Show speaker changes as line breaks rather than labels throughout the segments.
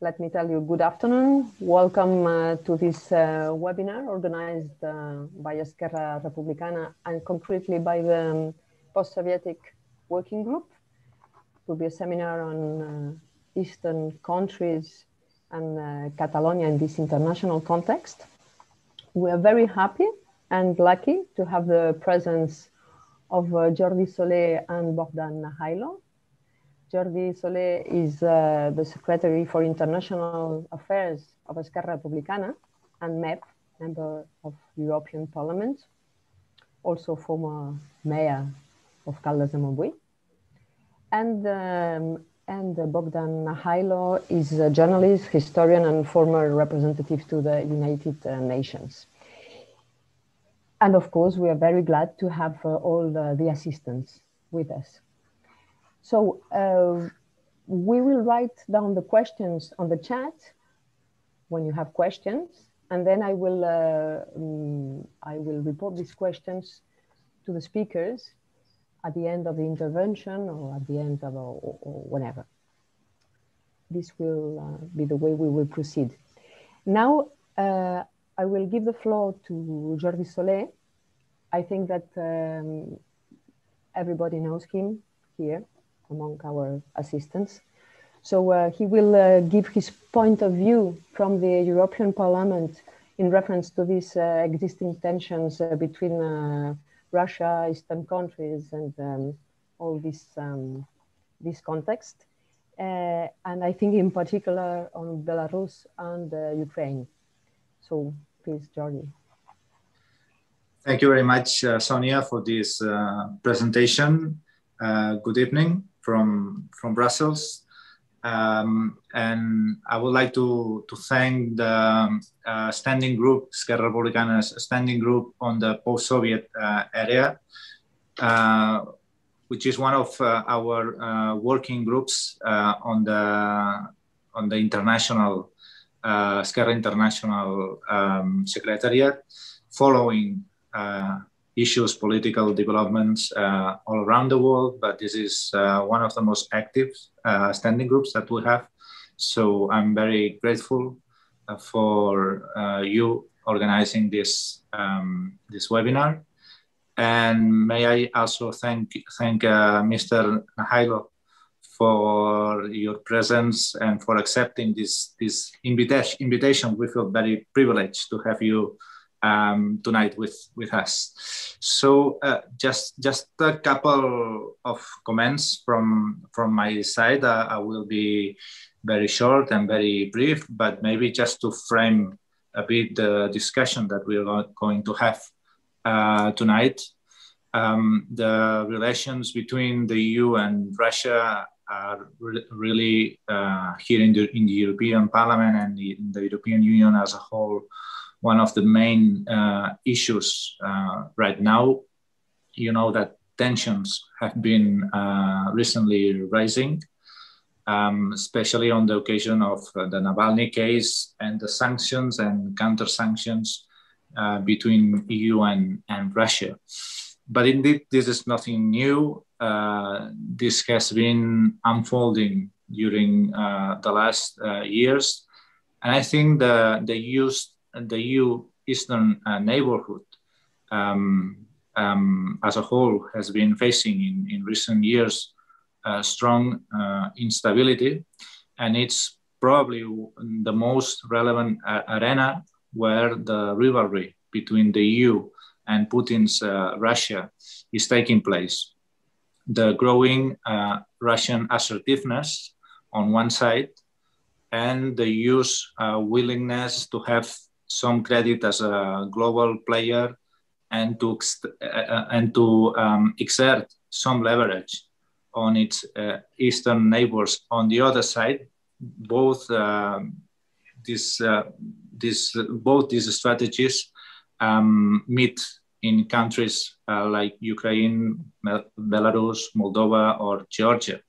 let me tell you good afternoon. Welcome uh, to this uh, webinar organized uh, by Esquerra Republicana and concretely by the um, post-Sovietic working group. It will be a seminar on uh, Eastern countries and uh, Catalonia in this international context. We are very happy and lucky to have the presence of uh, Jordi Soler and Bogdan Nahaylo. Jordi Soler is uh, the Secretary for International Affairs of Esquerra Republicana and MEP, member of European Parliament, also former mayor of Caldes de Montbui. And, um, and Bogdan Nahaylo is a journalist, historian, and former representative to the United uh, Nations. And of course, we are very glad to have uh, all the, the assistants with us. So uh, we will write down the questions on the chat when you have questions, and then I will uh, um, I will report these questions to the speakers at the end of the intervention or at the end of a, or, or. This will uh, be the way we will proceed. Now uh, I will give the floor to Jordi Soler. I think that um, everybody knows him here among our assistants. So uh, he will uh, give his point of view from the European Parliament in reference to these uh, existing tensions uh, between uh, Russia, Eastern countries, and um, all this um, this context. Uh, and I think in particular on Belarus and Ukraine. So please, Jordi.
Thank you very much, Sonia, for this presentation. good evening from from Brussels. Um, and I would like to, to thank the uh, standing group, Esquerra Republicana's standing group on the post-Soviet uh, area, uh, which is one of uh, our uh, working groups uh, on the on the international uh, Esquerra International um, Secretariat, following issues, political developments uh, all around the world, but this is uh, one of the most active uh, standing groups that we have. So I'm very grateful uh, for uh, you organizing this um, this webinar. And may I also thank thank uh, Mr. Nahaylo for your presence and for accepting this this invitation. Invitation. We feel very privileged to have you um, tonight with with us. So uh, just just a couple of comments from from my side. Uh, I will be very short and very brief, but maybe just to frame a bit the discussion that we are going to have uh, tonight. Um, the relations between the EU and Russia are re really uh, here in the in the European Parliament and in the European Union as a whole one of the main uh, issues uh, right now. You know that tensions have been uh, recently rising, um, especially on the occasion of uh, the Navalny case and the sanctions and counter sanctions uh, between EU and, and Russia. But indeed, this is nothing new. Uh, this has been unfolding during the last years. And I think the, the use the EU Eastern uh, neighborhood um, um, as a whole has been facing in, in recent years uh, strong uh, instability. And it's probably the most relevant uh, arena where the rivalry between the EU and Putin's uh, Russia is taking place. The growing uh, Russian assertiveness on one side and the EU's willingness to have some credit as a global player and to uh, uh, and to um, exert some leverage on its uh, eastern neighbors. On the other side, both um, this uh, this both these strategies um, meet in countries uh, like Ukraine, Belarus, Moldova, or Georgia.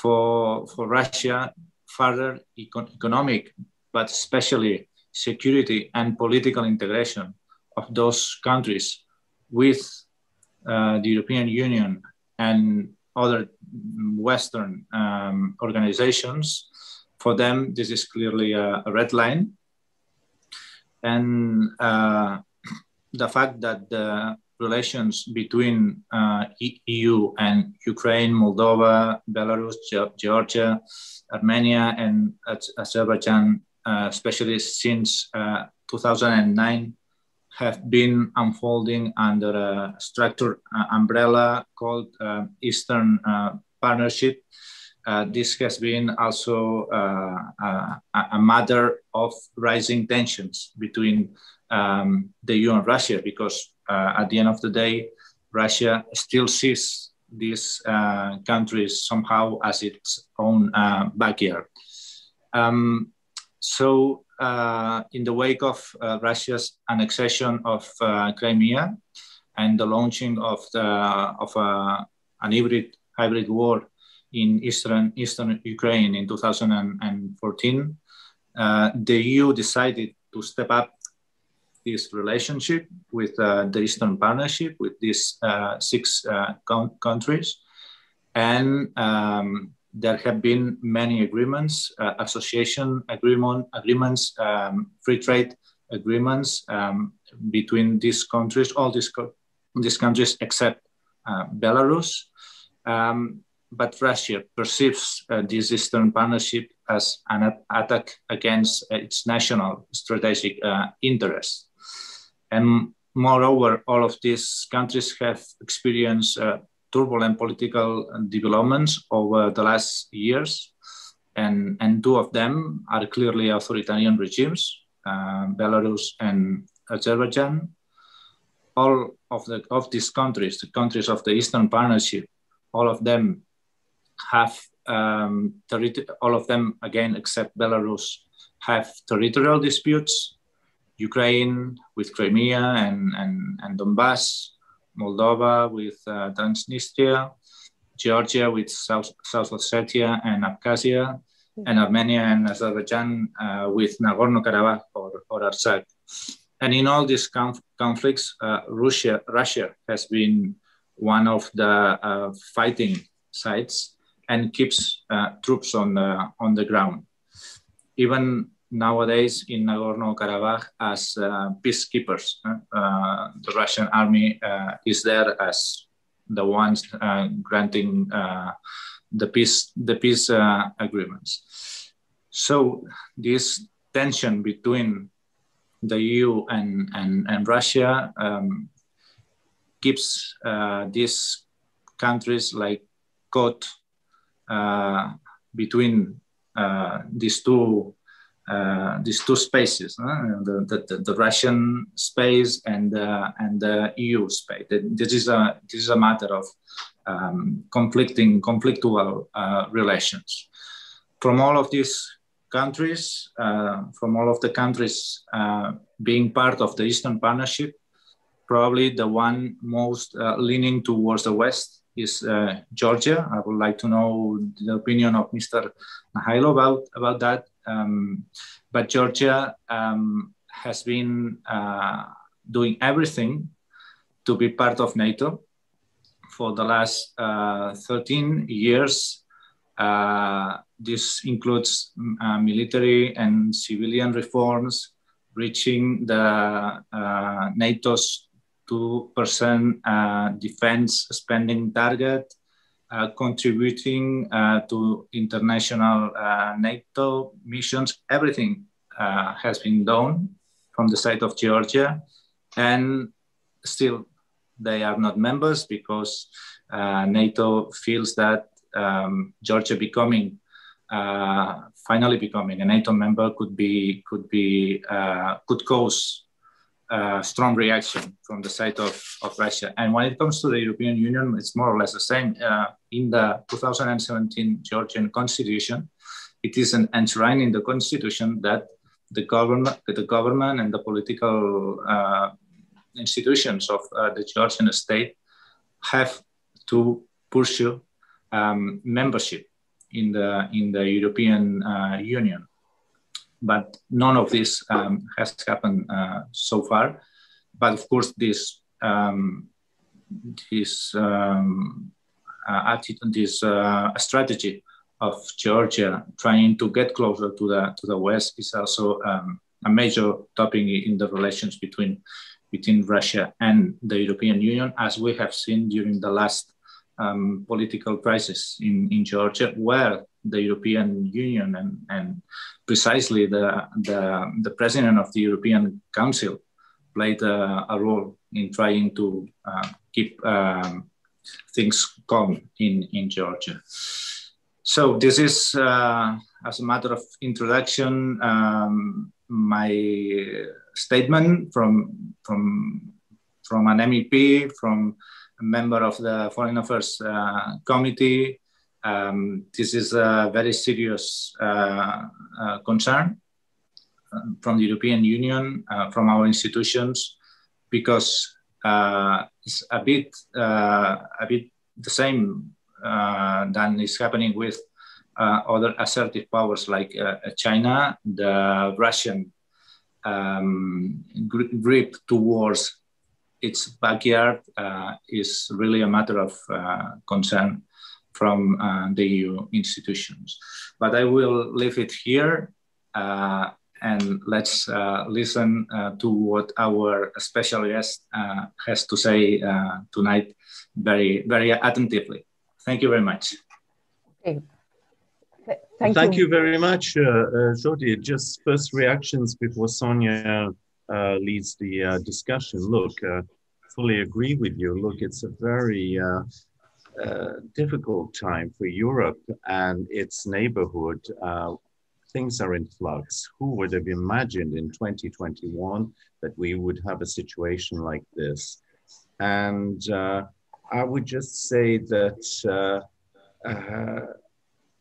For for Russia, further econ economic, but especially security and political integration of those countries with uh, the European Union and other Western um, organizations for them, this is clearly a, a red line. And uh, the fact that the relations between uh, EU and Ukraine, Moldova, Belarus, Georgia, Armenia, and Azerbaijan, especially since uh, 2009, have been unfolding under a structured uh, umbrella called uh, Eastern uh, Partnership. this has been also a, a matter of rising tensions between um, the EU and Russia because uh, at the end of the day, Russia still sees these uh, countries somehow as its own uh, backyard. Um, so, uh, in the wake of uh, Russia's annexation of uh, Crimea and the launching of, the, of an hybrid, hybrid war in eastern, eastern Ukraine in 2014, the EU decided to step up this relationship with uh, the Eastern Partnership, with these uh, six uh, countries. And um, there have been many agreements, uh, association agreement, agreements, um, free trade agreements um, between these countries, all these, co these countries except uh, Belarus. Um, but Russia perceives uh, this Eastern Partnership as an attack against its national strategic interests. And moreover, all of these countries have experienced uh, turbulent political developments over the last years. And, and two of them are clearly authoritarian regimes, uh, Belarus and Azerbaijan. All of, the, of these countries, the countries of the Eastern Partnership, all of them have, um, all of them, again, except Belarus, have territorial disputes Ukraine with Crimea and, and, and Donbass, Moldova with uh, Transnistria, Georgia with South, South Ossetia and Abkhazia, and Armenia and Azerbaijan uh, with Nagorno-Karabakh or, or Artsakh. And in all these conf conflicts, uh, Russia, Russia has been one of the uh, fighting sides and keeps uh, troops on the, on the ground. Even nowadays in Nagorno-Karabakh as uh, peacekeepers. Uh, the Russian army uh, is there as the ones uh, granting uh, the peace the peace uh, agreements. So this tension between the EU and and, and Russia um, keeps these countries like caught between these two uh, these two spaces, uh, the, the, the, Russian space and, uh, and the EU space. This is a, this is a matter of um, conflicting, conflictual uh, relations. From all of these countries, uh, from all of the countries uh, being part of the Eastern Partnership, probably the one most leaning towards the West is Georgia. I would like to know the opinion of Mr. Nahaylo about, about that um, but Georgia um, has been uh, doing everything to be part of NATO for the last uh, 13 years. Uh, this includes uh, military and civilian reforms, reaching the uh, NATO's 2% uh, defense spending target, uh, contributing uh, to international uh, NATO missions. Everything has been done from the side of Georgia, and still they are not members because NATO feels that um, Georgia becoming uh, finally becoming a NATO member could be could be uh, could cause strong reaction from the side of, of Russia. And when it comes to the European Union, it's more or less the same. Uh, in the 2017 Georgian constitution, it is an enshrined in the constitution that the government, the government and the political uh, institutions of uh, the Georgian state have to pursue um, membership in the in the European uh, Union but none of this um, has happened uh, so far. But of course, this um, this um, uh, attitude, this uh, strategy of Georgia trying to get closer to the to the West is also um, a major topic in the relations between between Russia and the European Union, as we have seen during the last um, political crisis in, in Georgia, where the European Union and, and precisely the, the, the president of the European Council played a, a role in trying to uh, keep um, things calm in, in Georgia. So this is, uh, as a matter of introduction, um, my statement from, from, from an MEP, from a member of the Foreign Affairs uh, Committee. Um, this is a very serious uh, uh, concern from the European Union, uh, from our institutions, because uh, it's a bit uh, a bit the same uh, than is happening with other assertive powers like China. The Russian um, grip towards its backyard uh, is really a matter of uh, concern from uh, the EU institutions. But I will leave it here and let's uh, listen uh, to what our special guest uh, has to say uh, tonight very, very attentively. Thank you very much.
Okay.
Th thank, thank you. you. very much, uh, uh Jordi. Just first reactions before Sonia uh, leads the discussion. Look, fully agree with you. Look, it's a very difficult time for Europe and its neighborhood things are in flux. Who would have imagined in 2021 that we would have a situation like this? And uh, I would just say that uh, uh,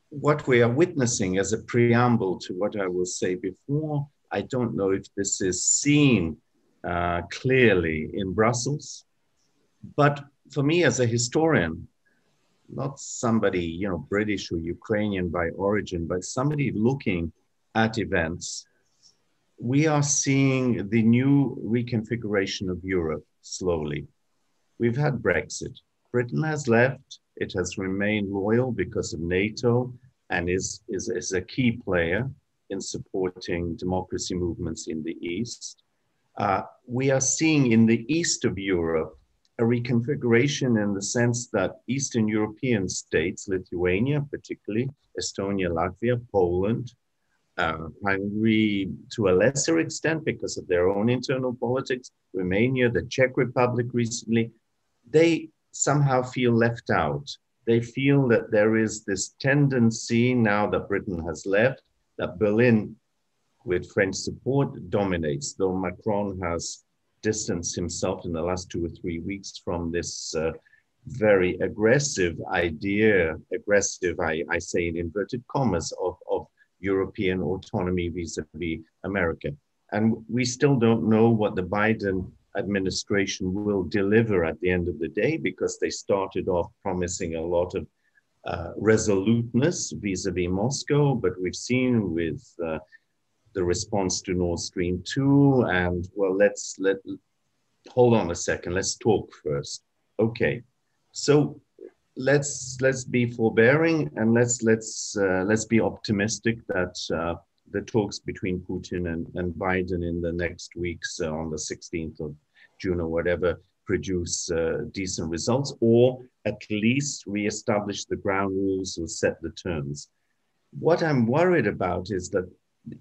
what we are witnessing as a preamble to what I will say before, I don't know if this is seen uh, clearly in Brussels. But for me as a historian, not somebody, you know, British or Ukrainian by origin, but somebody looking at events, we are seeing the new reconfiguration of Europe slowly. We've had Brexit. Britain has left. It has remained loyal because of NATO and is, is, is a key player in supporting democracy movements in the East. Uh, we are seeing in the east of Europe a reconfiguration in the sense that Eastern European states, Lithuania particularly, Estonia, Latvia, Poland, uh, Hungary to a lesser extent because of their own internal politics, Romania, the Czech Republic recently, they somehow feel left out. They feel that there is this tendency now that Britain has left, that Berlin, with French support, dominates, though Macron has distanced himself in the last two or three weeks from this uh, very aggressive idea, aggressive, I, I, say in inverted commas, of, of European autonomy vis-a-vis America. And we still don't know what the Biden administration will deliver at the end of the day because they started off promising a lot of uh, resoluteness vis-a-vis Moscow, but we've seen with uh, the response to Nord Stream 2 and well let's let hold on a second. Let's talk first. Okay. So let's let's be forbearing and let's let's uh, let's be optimistic that uh, the talks between Putin and, and Biden in the next weeks uh, on the 16th of June or whatever produce uh, decent results or at least reestablish the ground rules or set the terms. What I'm worried about is that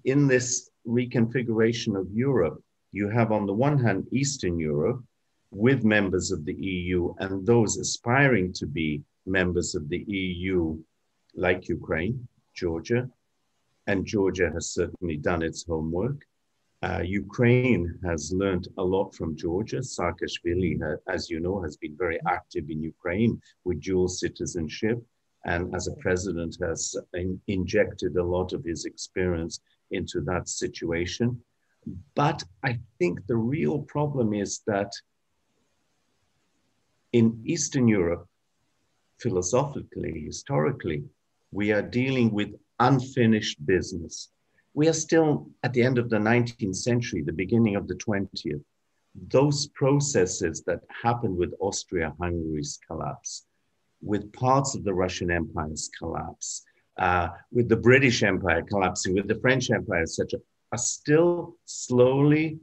in this reconfiguration of Europe, you have on the one hand Eastern Europe with members of the EU and those aspiring to be members of the EU, like Ukraine, Georgia, and Georgia has certainly done its homework. Uh, Ukraine has learned a lot from Georgia. Saakashvili, as you know, has been very active in Ukraine with dual citizenship and as a president has in, injected a lot of his experience into that situation. But I think the real problem is that in Eastern Europe, philosophically, historically, we are dealing with unfinished business. We are still at the end of the 19th century, the beginning of the 20th. Those processes that happened with Austria Hungary's collapse, with parts of the Russian Empire's collapse, uh, with the British Empire collapsing, with the French Empire, etc., are still slowly,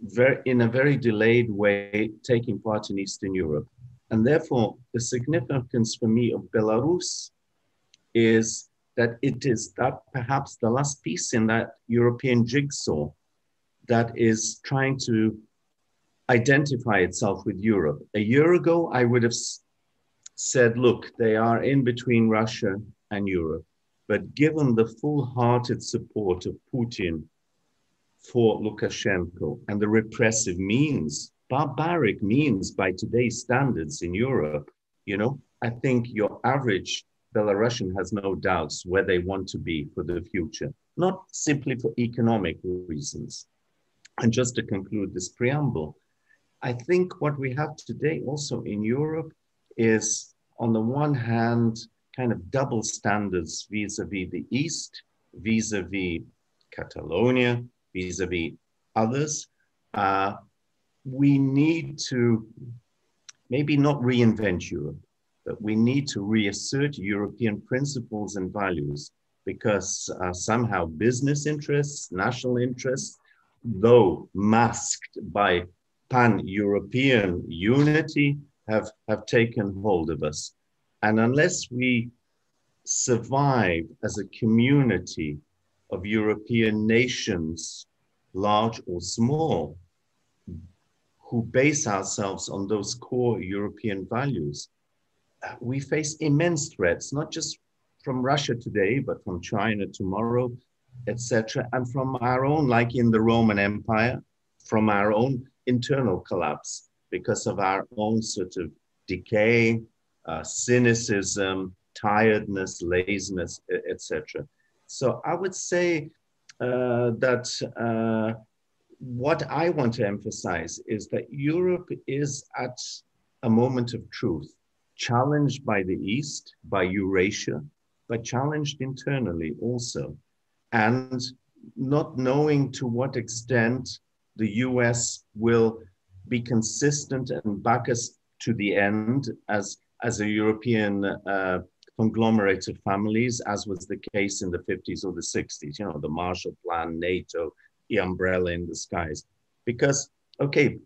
very, in a very delayed way, taking part in Eastern Europe. And therefore, the significance for me of Belarus is that it is that perhaps the last piece in that European jigsaw that is trying to identify itself with Europe. A year ago, I would have said, look, they are in between Russia and Europe. But given the full hearted support of Putin for Lukashenko and the repressive means, barbaric means by today's standards in Europe, you know, I think your average Belarusian has no doubts where they want to be for the future, not simply for economic reasons. And just to conclude this preamble, I think what we have today also in Europe is, on the one hand, kind of double standards vis a vis the East, vis a vis Catalonia, vis a vis others. Uh, we need to maybe not reinvent Europe, but we need to reassert European principles and values because uh, somehow business interests, national interests, though masked by pan-European unity, have, have taken hold of us. And unless we survive as a community of European nations, large or small, who base ourselves on those core European values, we face immense threats, not just from Russia today, but from China tomorrow, etc., and from our own, like in the Roman Empire, from our own internal collapse because of our own sort of decay, uh, cynicism, tiredness, laziness, etc. So I would say uh, that uh, what I want to emphasize is that Europe is at a moment of truth, challenged by the East, by Eurasia, but challenged internally also and not knowing to what extent the US will be consistent and back us to the end as, as a European uh, conglomerate of families, as was the case in the 50s or the 60s, you know, the Marshall Plan, NATO, the umbrella in the skies. Because, okay,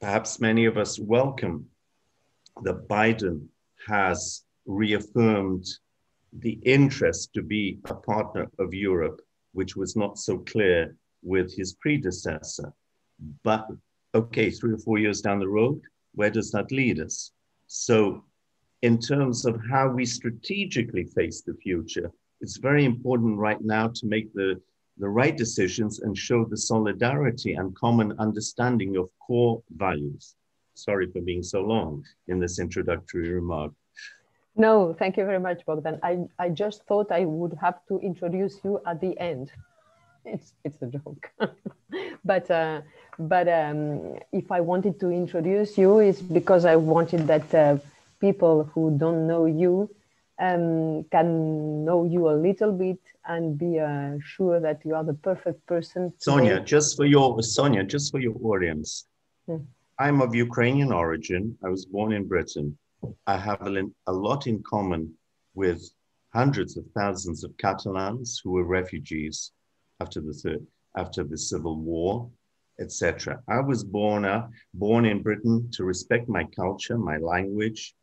perhaps many of us welcome that Biden has reaffirmed the interest to be a partner of Europe, which was not so clear with his predecessor. But okay, three or four years down the road, where does that lead us? So, in terms of how we strategically face the future, it's very important right now to make the, the right decisions and show the solidarity and common understanding of core values. Sorry for being so long in this introductory remark.
No, thank you very much, Bogdan. I, I just thought I would have to introduce you at the end. It's, it's a joke. but uh, but um, if I wanted to introduce you, it's because I wanted that uh, people who don't know you um, can know you a little bit and be uh, sure that you are the perfect person.
Sonia, just for your Sonia, just for your audience, hmm. I'm of Ukrainian origin. I was born in Britain. I have a, a lot in common with hundreds of thousands of Catalans who were refugees after the third, after the civil war, etc. I was born uh, born in Britain to respect my culture, my language,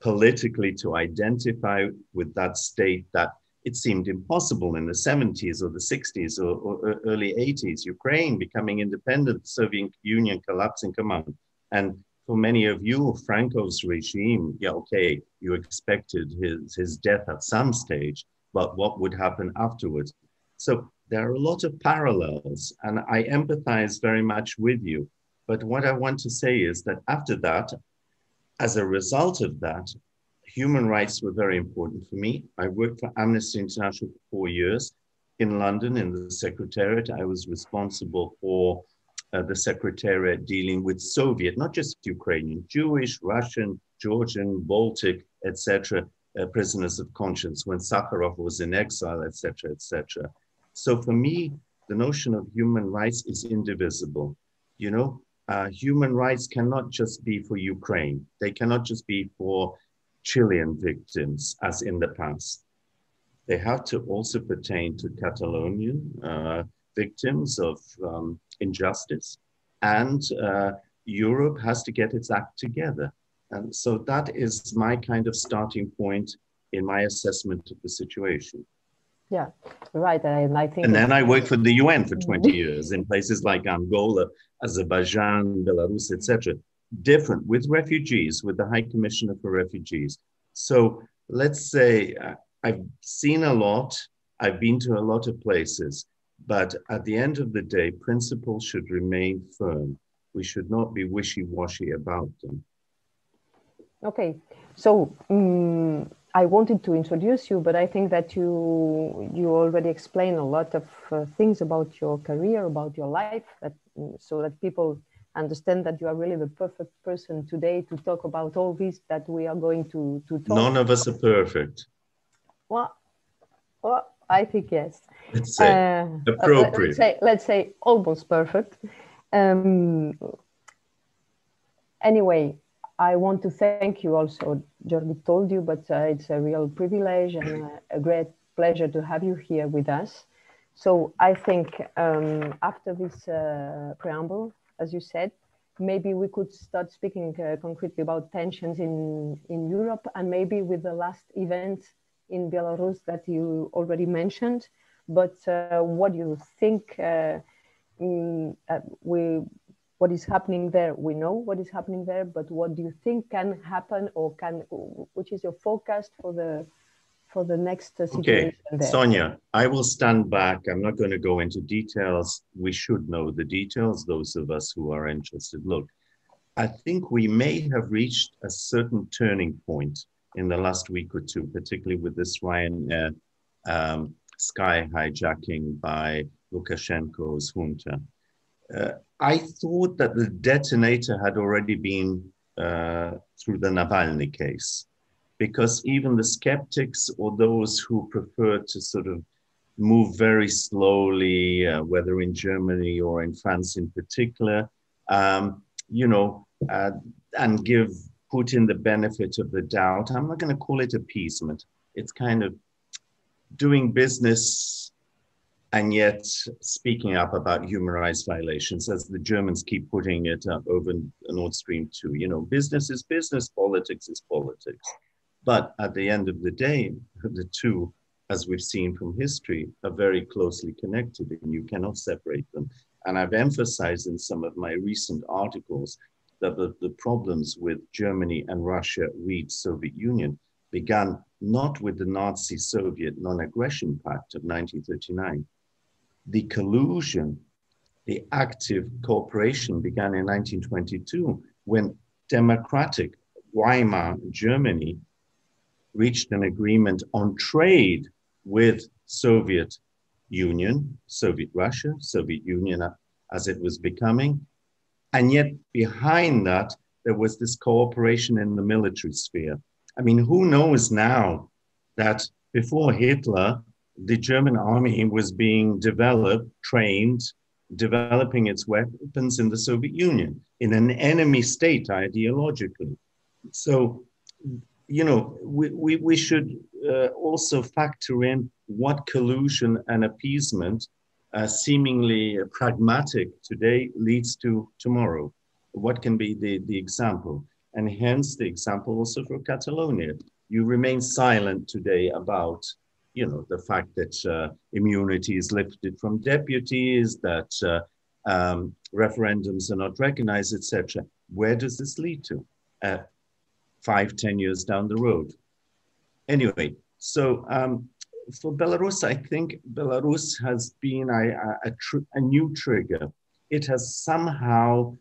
politically to identify with that state that it seemed impossible in the 70s or the 60s or, or early 80s. Ukraine becoming independent, Soviet Union collapsing. Come on, and for many of you, Franco's regime, yeah, okay, you expected his, his death at some stage, but what would happen afterwards? So there are a lot of parallels, and I empathize very much with you. But what I want to say is that after that, as a result of that, human rights were very important for me. I worked for Amnesty International for four years in London in the Secretariat. I was responsible for uh, the Secretariat dealing with Soviet, not just Ukrainian, Jewish, Russian, Georgian, Baltic, etc., uh, prisoners of conscience when Sakharov was in exile, etc., etc. So for me, the notion of human rights is indivisible. You know, uh, human rights cannot just be for Ukraine. They cannot just be for Chilean victims as in the past. They have to also pertain to Catalonian uh, victims of um, injustice. And uh, Europe has to get its act together. And so that is my kind of starting point in my assessment of the situation.
Yeah, right. And I think.
And then I worked for the UN for 20 years in places like Angola, Azerbaijan, Belarus, etc. Different with refugees, with the High Commissioner for Refugees. So let's say uh, I've seen a lot, I've been to a lot of places, but at the end of the day, principles should remain firm. We should not be wishy washy about them.
Okay, so um, I wanted to introduce you, but I think that you you already explained a lot of uh, things about your career, about your life, that, so that people understand that you are really the perfect person today to talk about all this that we are going to to talk.
None of us are perfect.
Well, well, I think yes.
Let's say uh, appropriate.
Let's say, let's say almost perfect. Um, anyway, I want to thank you also. Jordi told you, but uh, it's a real privilege and a, great pleasure to have you here with us. So I think um, after this uh, preamble, as you said, maybe we could start speaking uh, concretely about tensions in, in Europe and maybe with the last event in Belarus that you already mentioned. But uh, what do you think uh, mm, uh, we what is happening there we know what is happening there but what do you think can happen or can which is your forecast for the for the next situation okay
there? sonia i will stand back. I'm not going to go into details. We should know the details those of us who are interested. Look i think we may have reached a certain turning point in the last week or two particularly with this ryanair um, sky hijacking by lukashenko's junta uh, I thought that the detonator had already been uh, through the Navalny case, because even the skeptics or those who prefer to sort of move very slowly, uh, whether in Germany or in France in particular, um, you know, uh, and give Putin the benefit of the doubt. I'm not going to call it appeasement. It's kind of doing business and yet speaking up about human rights violations, as the Germans keep putting it up over Nord Stream 2. You know, business is business, politics is politics. But at the end of the day, the two, as we've seen from history, are very closely connected and you cannot separate them. And I've emphasized in some of my recent articles that the, the problems with Germany and Russia, we Soviet Union, began not with the Nazi Soviet non aggression pact of 1939, the collusion, the active cooperation began in 1922 when democratic Weimar Germany reached an agreement on trade with Soviet Union, Soviet Russia, Soviet Union as it was becoming. And yet behind that, there was this cooperation in the military sphere. I mean, who knows now that before Hitler, the German army was being developed, trained, developing its weapons in the Soviet Union in an enemy state ideologically. So, you know, we, we, we should uh, also factor in what collusion and appeasement, uh, seemingly pragmatic today, leads to tomorrow. What can be the, the example? And hence the example also for Catalonia. You remain silent today about you know, the fact that uh, immunity is lifted from deputies, that uh, um, referendums are not recognized, etc. Where does this lead to? Uh, five, ten years down the road. Anyway, so um, for Belarus, I think Belarus has been a, a, a, a new trigger. It has somehow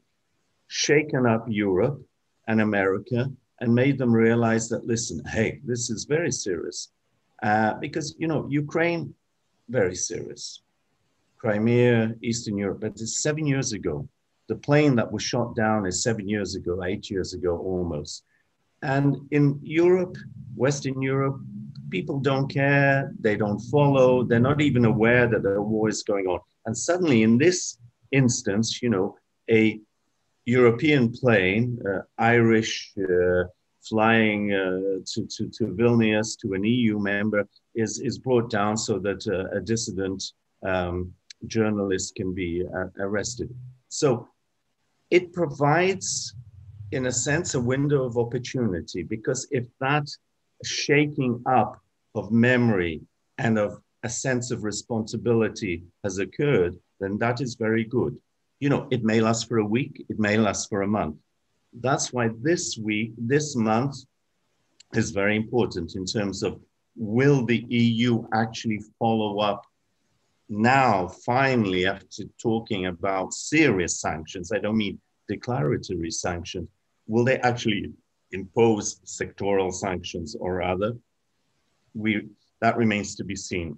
shaken up Europe and America and made them realize that, listen, hey, this is very serious. Uh, because, you know, Ukraine, very serious. Crimea, Eastern Europe, but it's seven years ago. The plane that was shot down is seven years ago, eight years ago almost. And in Europe, Western Europe, people don't care, they don't follow, they're not even aware that a war is going on. And suddenly, in this instance, you know, a European plane, uh, Irish, uh, flying uh, to, to, to Vilnius to an EU member is, is brought down so that uh, a dissident um, journalist can be uh, arrested. So it provides, in a sense, a window of opportunity because if that shaking up of memory and of a sense of responsibility has occurred, then that is very good. You know, it may last for a week, it may last for a month. That's why this week, this month is very important in terms of will the EU actually follow up now, finally, after talking about serious sanctions, I don't mean declaratory sanctions, will they actually impose sectoral sanctions or other? We, that remains to be seen.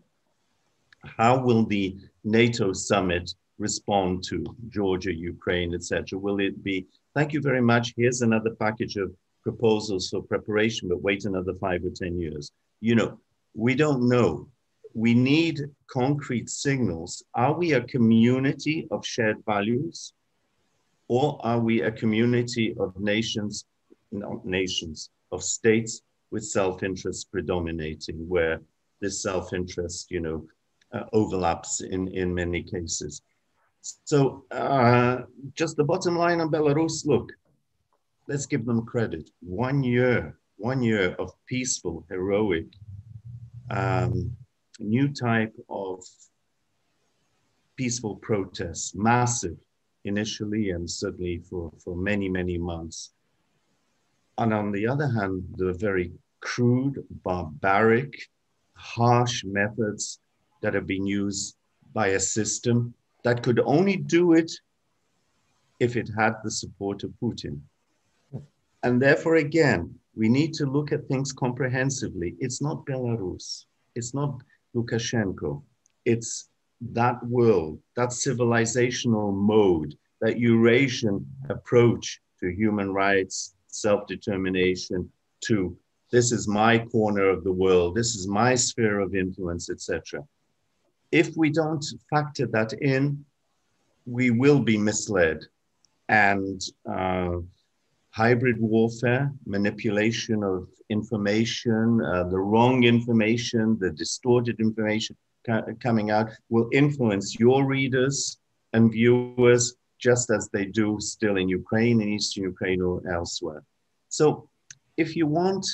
How will the NATO summit respond to Georgia, Ukraine, etc.? Will it be, thank you very much, here's another package of proposals for preparation, but wait another five or 10 years? You know, we don't know we need concrete signals. Are we a community of shared values? Or are we a community of nations, not nations, of states with self-interest predominating, where this self-interest, you know, uh, overlaps in, in many cases. So uh, just the bottom line on Belarus, look, let's give them credit. One year, one year of peaceful, heroic, um, new type of peaceful protests, massive initially and certainly for, for many, many months. And on the other hand, the very crude, barbaric, harsh methods that have been used by a system that could only do it if it had the support of Putin. And therefore, again, we need to look at things comprehensively. It's not Belarus. It's not Lukashenko. It's that world, that civilizational mode, that Eurasian approach to human rights, self determination, to this is my corner of the world, this is my sphere of influence, etc. If we don't factor that in, we will be misled. And uh, hybrid warfare, manipulation of information, uh, the wrong information, the distorted information coming out will influence your readers and viewers just as they do still in Ukraine, in Eastern Ukraine, or elsewhere. So, if you want,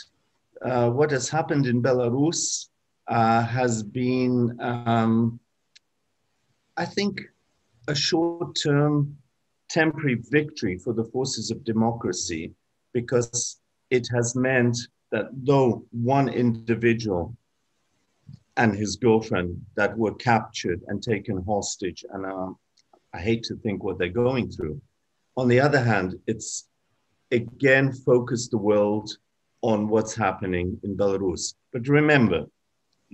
uh, what has happened in Belarus uh, has been, um, I think, a short term temporary victory for the forces of democracy because it has meant that though one individual and his girlfriend that were captured and taken hostage, and uh, I hate to think what they're going through. On the other hand, it's again focused the world on what's happening in Belarus. But remember,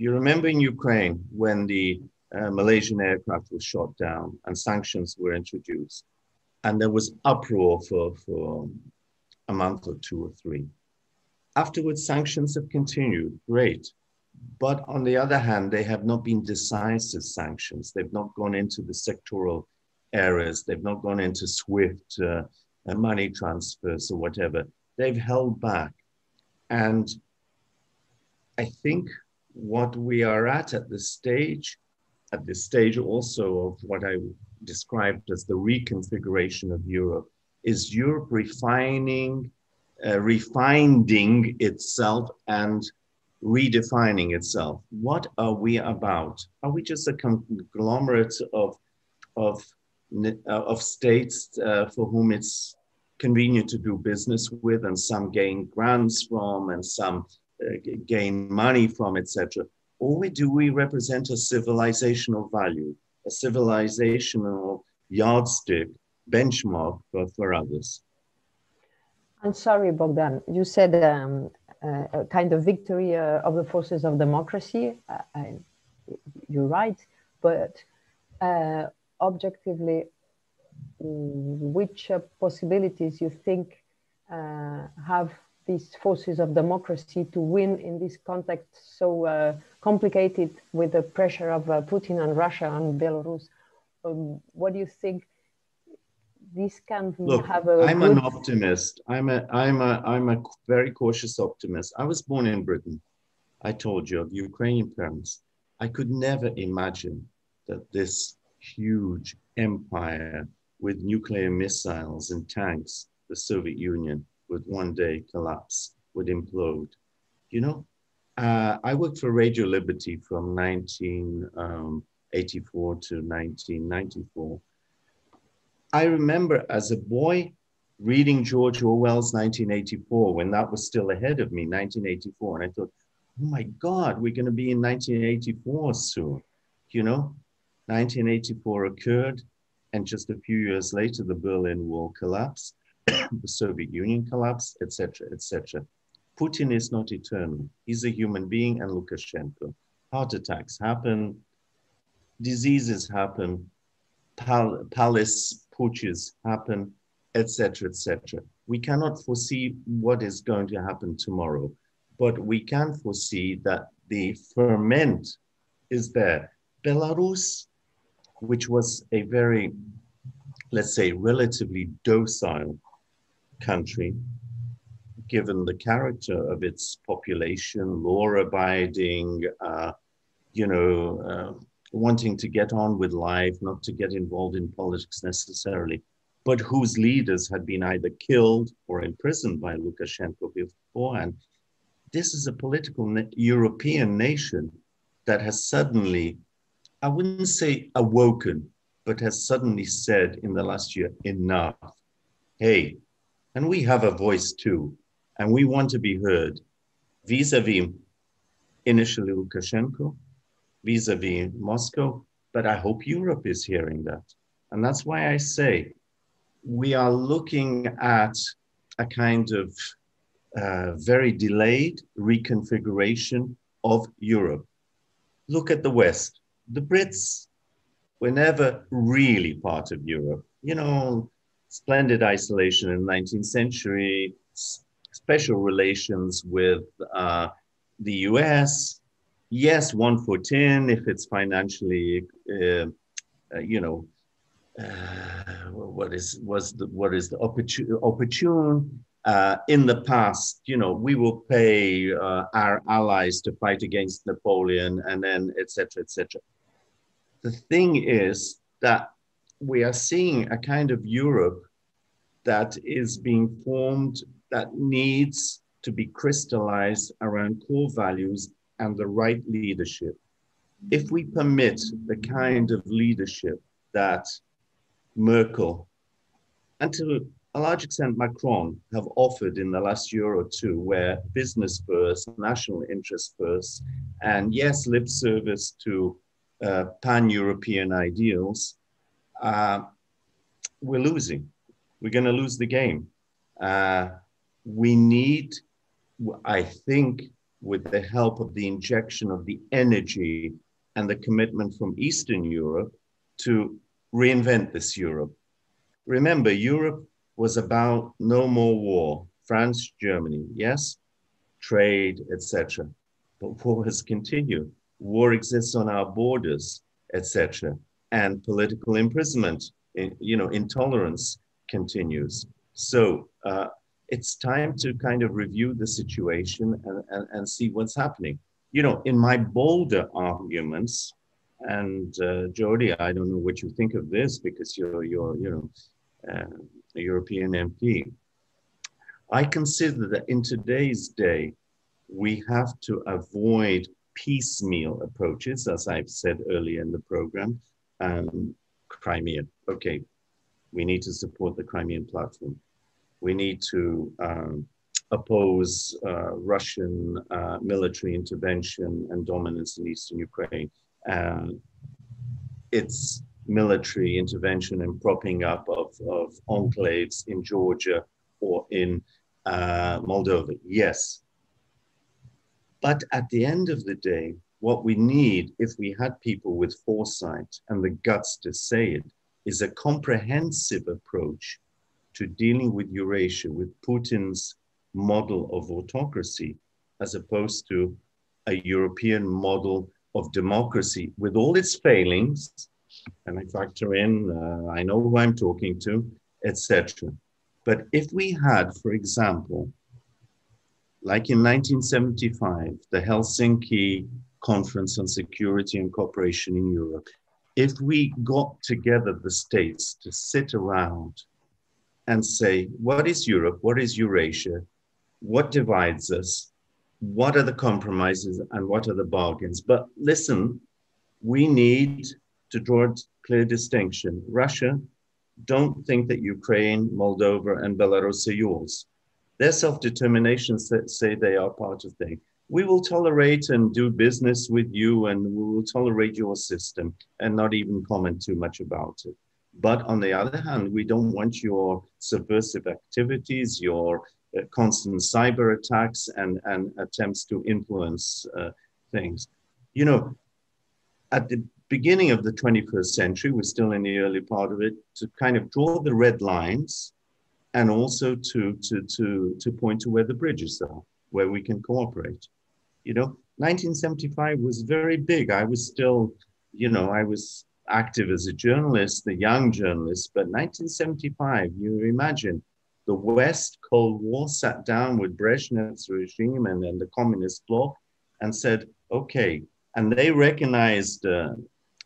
you remember in Ukraine when the uh, Malaysian aircraft was shot down and sanctions were introduced and there was uproar for, for a month or two or three. Afterwards, sanctions have continued, great. But on the other hand, they have not been decisive sanctions. They've not gone into the sectoral areas. They've not gone into SWIFT uh, money transfers or whatever. They've held back. And I think what we are at at this stage, at this stage also of what I described as the reconfiguration of Europe. Is Europe refining, uh, refining itself and redefining itself? What are we about? Are we just a conglomerate of, of, uh, of states uh, for whom it's convenient to do business with and some gain grants from and some gain money from, etc.? Or do we represent a civilizational value? a civilizational yardstick, benchmark for, for others.
I'm sorry, Bogdan. You said um, uh, a kind of victory uh, of the forces of democracy. Uh, you're right, but uh, objectively, which uh, possibilities you think uh, have these forces of democracy to win in this context so uh, complicated with the pressure of uh, Putin and Russia and Belarus. Um, what do you think this can
Look,
have a
I'm
good...
an optimist. I'm a I'm a I'm a very cautious optimist. I was born in Britain. I told you of Ukrainian parents. I could never imagine that this huge empire with nuclear missiles and tanks, the Soviet Union, would one day collapse, would implode. You know, uh, I worked for Radio Liberty from 1984 um, to 1994. I remember as a boy reading George Orwell's 1984 when that was still ahead of me, 1984. And I thought, oh my God, we're going to be in 1984 soon. You know, 1984 occurred, and just a few years later, the Berlin Wall collapsed, the Soviet Union collapsed, etc., etc. Putin is not eternal. He's a human being, and Lukashenko. Heart attacks happen, diseases happen, pal- palace putsches happen, etc., etc. We cannot foresee what is going to happen tomorrow, but we can foresee that the ferment is there. Belarus, which was a very, let's say, relatively docile country, given the character of its population, law-abiding, uh, you know, uh, wanting to get on with life, not to get involved in politics necessarily, but whose leaders had been either killed or imprisoned by Lukashenko beforehand. This is a political na European nation that has suddenly, I wouldn't say awoken, but has suddenly said in the last year, enough. Hey, and we have a voice too, and we want to be heard vis a vis initially Lukashenko, vis a vis Moscow, but I hope Europe is hearing that. And that's why I say we are looking at a kind of uh, very delayed reconfiguration of Europe. Look at the West. The Brits were never really part of Europe. You know, splendid isolation in the 19th century, special relations with uh, the US. Yes, one foot in if it's financially, uh, uh, you know, uh, what is was the what is the opportune opportune uh, in the past you know we will pay uh, our allies to fight against napoleon and then etc etc the thing is that we are seeing a kind of europe that is being formed that needs to be crystallized around core values and the right leadership. If we permit the kind of leadership that Merkel, and to a large extent Macron have offered in the last year or two, where business first, national interest first, and yes, lip service to uh, pan-European ideals, uh, we're losing. We're going to lose the game. Uh, we need, I think, with the help of the injection of the energy and the commitment from Eastern Europe to reinvent this Europe. Remember, Europe was about no more war. France, Germany, yes, trade, etc. But war has continued. War exists on our borders, etc. And political imprisonment, you know, intolerance continues. So uh, it's time to kind of review the situation and, and, and see what's happening. You know, in my bolder arguments, and uh, Jordi, I don't know what you think of this because you're, you're you know, uh, a European MP. I consider that in today's day, we have to avoid piecemeal approaches, as I've said earlier in the program. Um, Crimea, okay, we need to support the Crimean platform. We need to um, oppose uh, Russian uh, military intervention and dominance in eastern Ukraine uh, its military intervention and propping up of, of enclaves in Georgia or in uh, Moldova. Yes. But at the end of the day, what we need, if we had people with foresight and the guts to say it, is a comprehensive approach to dealing with Eurasia, with Putin's model of autocracy, as opposed to a European model of democracy with all its failings, and I factor in, uh, I know who I'm talking to, etc. But if we had, for example, like in 1975, the Helsinki Conference on Security and Cooperation in Europe, if we got together the states to sit around and say, what is Europe? What is Eurasia? What divides us? What are the compromises and what are the bargains? But listen, we need to draw a clear distinction. Russia, don't think that Ukraine, Moldova, and Belarus are yours. Their self-determination say they are part of things. We will tolerate and do business with you and we will tolerate your system and not even comment too much about it. But on the other hand, we don't want your subversive activities, your uh, constant cyber attacks and, and attempts to influence uh, things. You know, at the beginning of the 21st century, we're still in the early part of it, to kind of draw the red lines and also to, to, to, to point to where the bridges are, where we can cooperate. You know, 1975 was very big. I was still, you know, I was active as a journalist, a young journalist, but 1975, you imagine the West, Cold War, sat down with Brezhnev's regime and then the communist bloc and said, okay, and they recognized uh,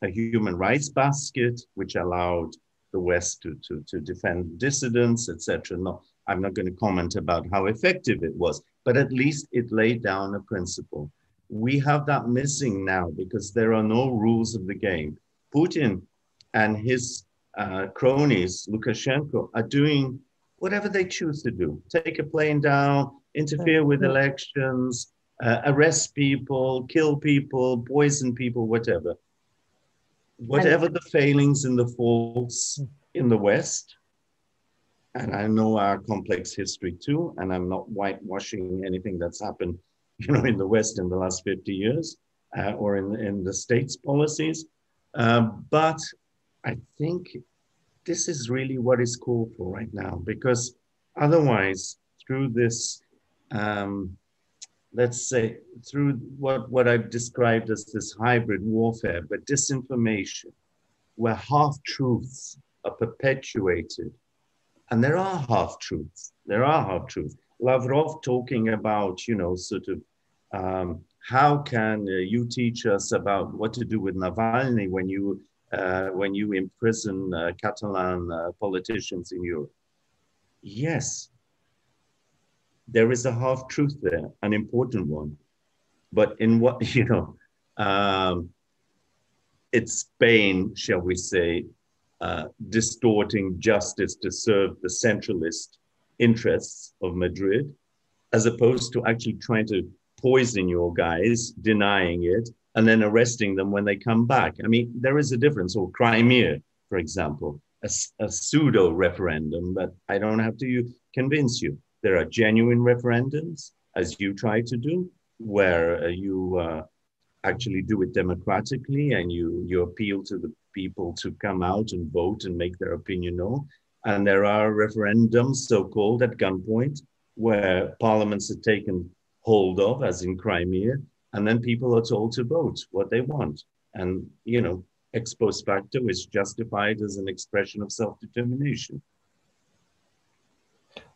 a human rights basket, which allowed the West to, to, to defend dissidents, etc. No, I'm not going to comment about how effective it was, but at least it laid down a principle. We have that missing now because there are no rules of the game. Putin and his uh, cronies, Lukashenko, are doing whatever they choose to do. Take a plane down, interfere with elections, uh, arrest people, kill people, poison people, whatever. Whatever the failings and the faults in the West, and I know our complex history too, and I'm not whitewashing anything that's happened, you know, in the West in the last 50 years uh, or in, in the states' policies. Uh, but I think this is really what is called for right now, because otherwise, through this um, let's say, through what, what I've described as this hybrid warfare, but disinformation, where half truths are perpetuated. And there are half truths. There are half truths. Lavrov talking about, you know, sort of um, how can uh, you teach us about what to do with Navalny when you uh, when you imprison uh, Catalan uh, politicians in Europe? Yes, there is a half truth there, an important one. But in what, you know, um, it's Spain, shall we say, uh, distorting justice to serve the centralist interests of Madrid, as opposed to actually trying to poison your guys, denying it, and then arresting them when they come back. I mean, there is a difference. Or Crimea, for example, a, a pseudo referendum, but I don't have to convince you. There are genuine referendums, as you try to do, where uh, you uh, actually do it democratically and you, you appeal to the people to come out and vote and make their opinion known. And there are referendums, so called at gunpoint, where parliaments are taken hold of, as in Crimea, and then people are told to vote what they want. And, you know, ex post facto is justified as an expression of self determination.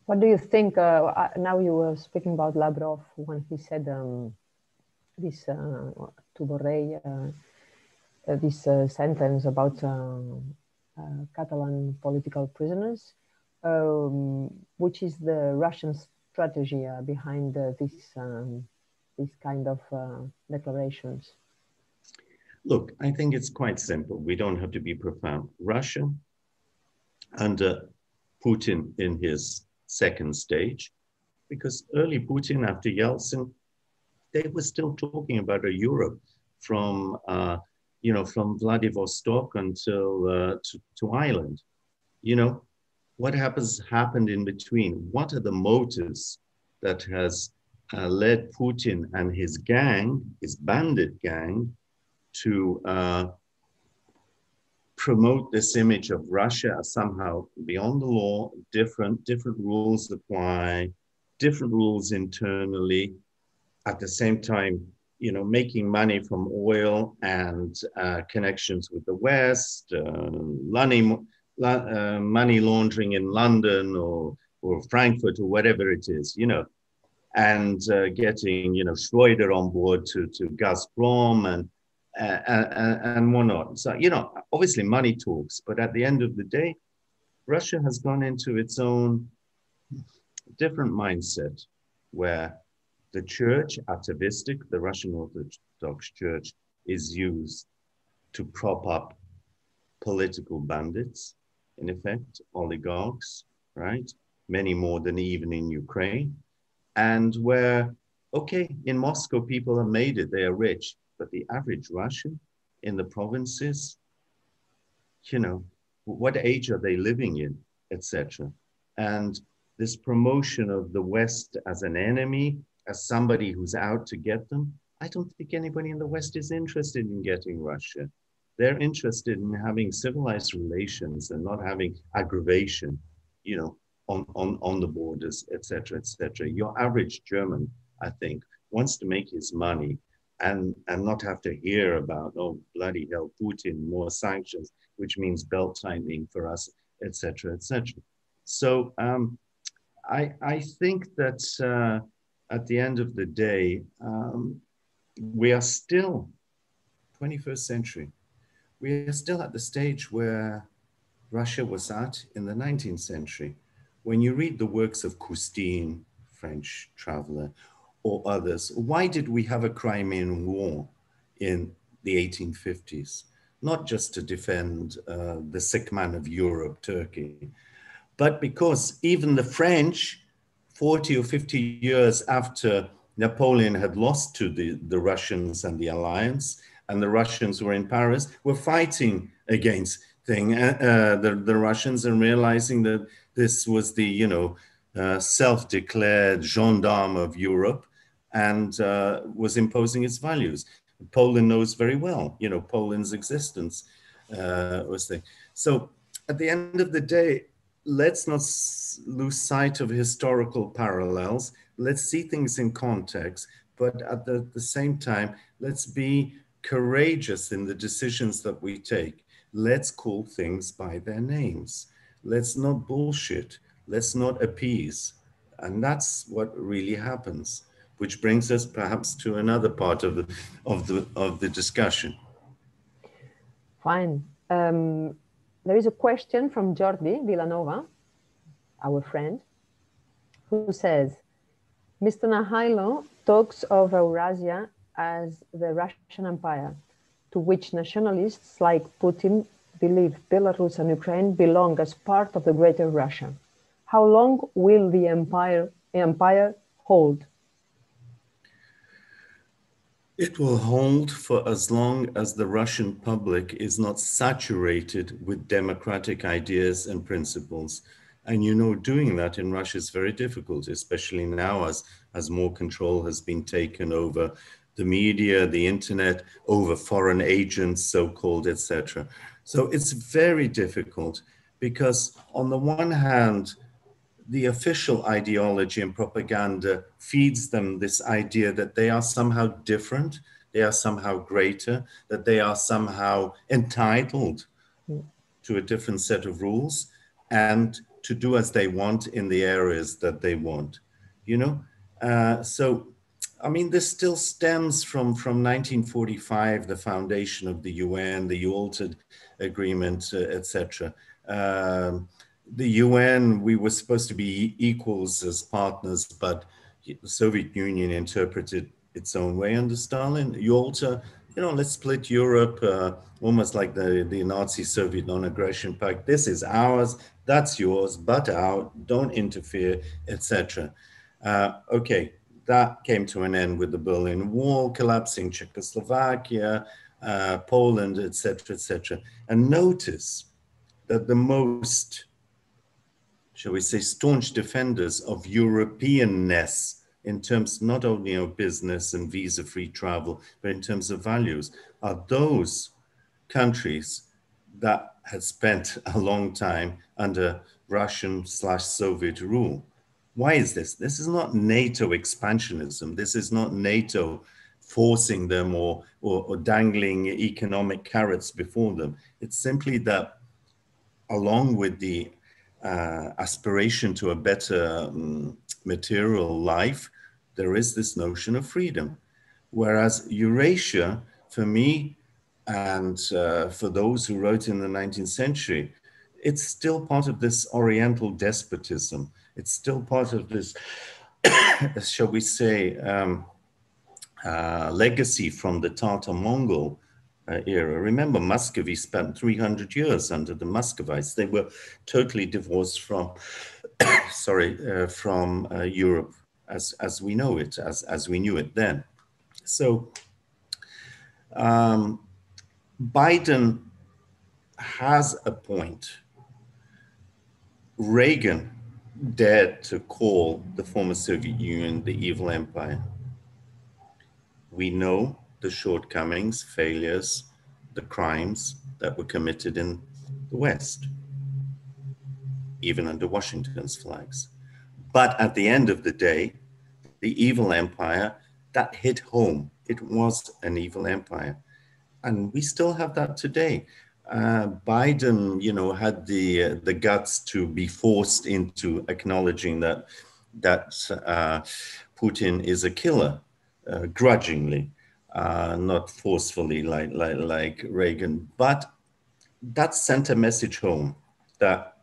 What do you think? Uh, now you were speaking about Lavrov when he said um, this uh, to Borrell, uh, this uh, sentence about uh, Catalan political prisoners, um, which is the Russian strategy behind this um, this kind of declarations.
Look, I think it's quite simple. We don't have to be profound. Russia under Putin in his second stage, because early Putin after Yeltsin, they were still talking about a Europe from, uh, you know, from Vladivostok until uh, to, to Ireland. You know, what happens happened in between? What are the motives that has uh, led Putin and his gang, his bandit gang, to uh, promote this image of Russia as somehow beyond the law, different, different rules apply, different rules internally, at the same time, you know, making money from oil and uh, connections with the West, uh, money, uh, money laundering in London or, or Frankfurt or whatever it is, you know, and uh, getting, you know, Schroeder on board to, to Gazprom and, uh, and, and whatnot. So, you know, obviously money talks, but at the end of the day, Russia has gone into its own different mindset where the church, atavistic, the Russian Orthodox Church, is used to prop up political bandits, in effect, oligarchs, right? Many more than even in Ukraine. And where, okay, in Moscow, people have made it, they are rich, but the average Russian in the provinces, you know, what age are they living in, etc. And this promotion of the West as an enemy, as somebody who's out to get them, I don't think anybody in the West is interested in getting Russia. They're interested in having civilized relations and not having aggravation, you know, on, on, on the borders, etc., etc. Your average German, I think, wants to make his money and, and not have to hear about, oh, bloody hell, Putin, more sanctions, which means belt tightening for us, etc., etc. So um, I, I think that uh, at the end of the day, um, we are still 21st century. We are still at the stage where Russia was at in the 19th century. When you read the works of Custine, French traveler, or others, why did we have a Crimean War in the 1850s? Not just to defend uh, the sick man of Europe, Turkey, but because even the French, 40 or 50 years after Napoleon had lost to the, the Russians and the alliance, and the Russians were in Paris, were fighting against thing, uh, uh, the, the Russians and realizing that this was the, you know, uh, self-declared gendarme of Europe and uh, was imposing its values. Poland knows very well, you know, Poland's existence uh, was the. So at the end of the day, let's not lose sight of historical parallels. Let's see things in context, but at the, the same time, let's be courageous in the decisions that we take. Let's call things by their names. Let's not bullshit. Let's not appease. And that's what really happens, which brings us perhaps to another part of the, of the, of the discussion.
Fine. Um, there is a question from Jordi Villanova, our friend, who says, Mr. Nahaylo talks of Eurasia as the Russian Empire, to which nationalists like Putin believe Belarus and Ukraine belong as part of the greater Russia. How long will the empire, empire hold?
It will hold for as long as the Russian public is not saturated with democratic ideas and principles. And you know, doing that in Russia is very difficult, especially now as, as more control has been taken over the media, the internet, over foreign agents, so-called, etc. So it's very difficult because on the one hand, the official ideology and propaganda feeds them this idea that they are somehow different, they are somehow greater, that they are somehow entitled to a different set of rules and to do as they want in the areas that they want. You know, uh, so I mean, this still stems from from 1945, the foundation of the UN, the Yalta Agreement, uh, etc. Um, the UN, we were supposed to be equals as partners, but the Soviet Union interpreted its own way under Stalin. Yalta, you know, let's split Europe, uh, almost like the, the Nazi Soviet non-aggression pact. This is ours, that's yours, but out, don't interfere, etc. Uh, okay, that came to an end with the Berlin Wall collapsing, Czechoslovakia, uh, Poland, etc., etc. And notice that the most shall we say, staunch defenders of Europeanness in terms not only of business and visa free travel, but in terms of values, are those countries that had spent a long time under Russian slash Soviet rule. Why is this? This is not NATO expansionism. This is not NATO forcing them or, or, or dangling economic carrots before them. It's simply that along with the uh, aspiration to a better um, material life, there is this notion of freedom. Whereas Eurasia, for me, and uh, for those who wrote in the 19th century, it's still part of this Oriental despotism. It's still part of this, shall we say, um, uh, legacy from the Tatar Mongol uh, era. Remember, Muscovy spent 300 years under the Muscovites. They were totally divorced from, sorry, uh, from uh, Europe as, as we know it, as, as we knew it then. So um, Biden has a point. Reagan dared to call the former Soviet Union the evil empire. We know the shortcomings, failures, the crimes that were committed in the West, even under Washington's flags. But at the end of the day, the evil empire that hit home. It was an evil empire. And we still have that today. Uh, Biden, you know, had the uh, the guts to be forced into acknowledging that that uh, Putin is a killer, uh, grudgingly, uh, not forcefully like, like like Reagan. But that sent a message home that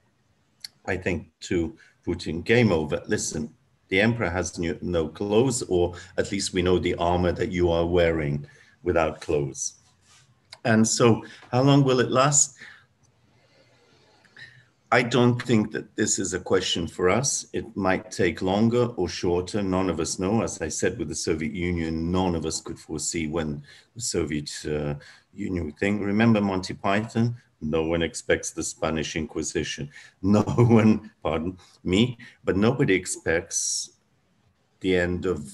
I think to Putin, game over. Listen, the emperor has no clothes, or at least we know the armor that you are wearing without clothes. And so, how long will it last? I don't think that this is a question for us. It might take longer or shorter. None of us know. As I said with the Soviet Union, none of us could foresee when the Soviet uh, Union thing. Remember Monty Python? No one expects the Spanish Inquisition. No one, pardon me, but nobody expects the end of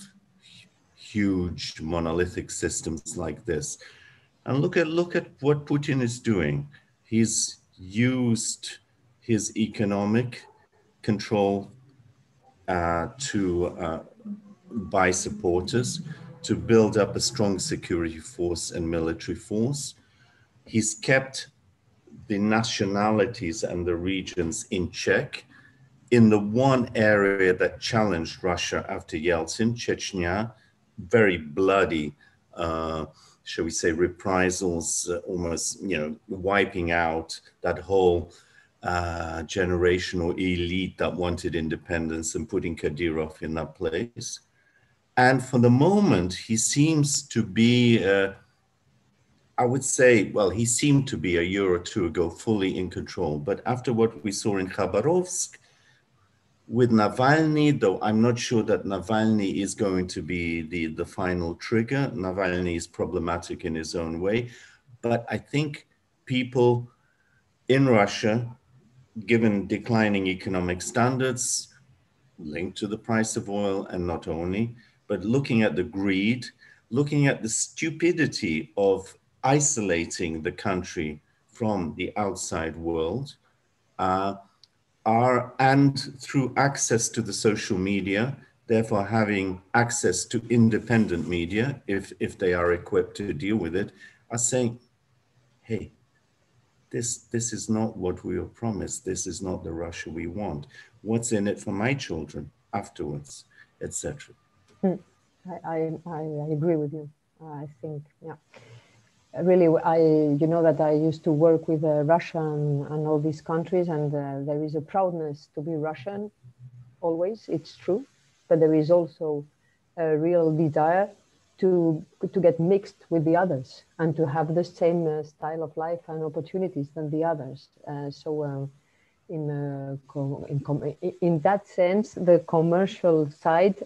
huge monolithic systems like this. And look at look at what Putin is doing. He's used his economic control uh, to uh, buy supporters, to build up a strong security force and military force. He's kept the nationalities and the regions in check. In the one area that challenged Russia after Yeltsin, Chechnya, very bloody, uh, shall we say, reprisals, uh, almost, you know, wiping out that whole uh, generational elite that wanted independence and putting Kadyrov in that place. And for the moment, he seems to be uh, I would say, well, he seemed to be a year or two ago fully in control. But after what we saw in Khabarovsk with Navalny, though I'm not sure that Navalny is going to be the, the final trigger, Navalny is problematic in his own way. But I think people in Russia, given declining economic standards linked to the price of oil and not only, but looking at the greed, looking at the stupidity of isolating the country from the outside world uh, are and through access to the social media therefore having access to independent media if if they are equipped to deal with it are saying hey this this is not what we were promised. This is not the russia we want. What's in it for my children afterwards etc
hmm. I, I, I agree with you. I think yeah. Really, I you know that I used to work with uh, Russia and, and, all these countries, and uh, there is a proudness to be Russian. Always, it's true, but there is also a real desire to to get mixed with the others and to have the same uh, style of life and opportunities than the others. Uh, so. Uh, in, uh, in, in that sense, the commercial side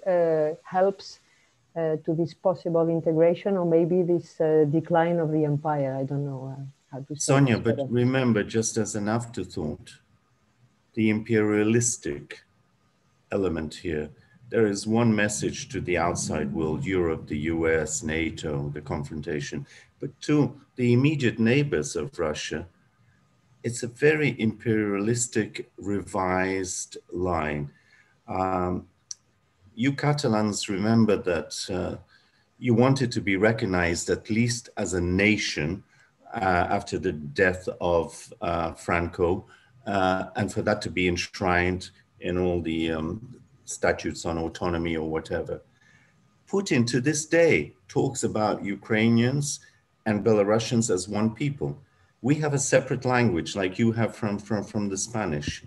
helps uh, to this possible integration or maybe this uh, decline of the empire. I don't know uh, how to
say. Sonia, but remember, just as an afterthought, the imperialistic element here. There is one message to the outside world, Europe, the US, NATO, the confrontation, but to the immediate neighbors of Russia, it's a very imperialistic revised line. Um, you Catalans remember that uh, you wanted to be recognized at least as a nation uh, after the death of uh, Franco uh, and for that to be enshrined in all the um, statutes on autonomy or whatever. Putin to this day talks about Ukrainians and Belarusians as one people. We have a separate language like you have from, from, from the Spanish,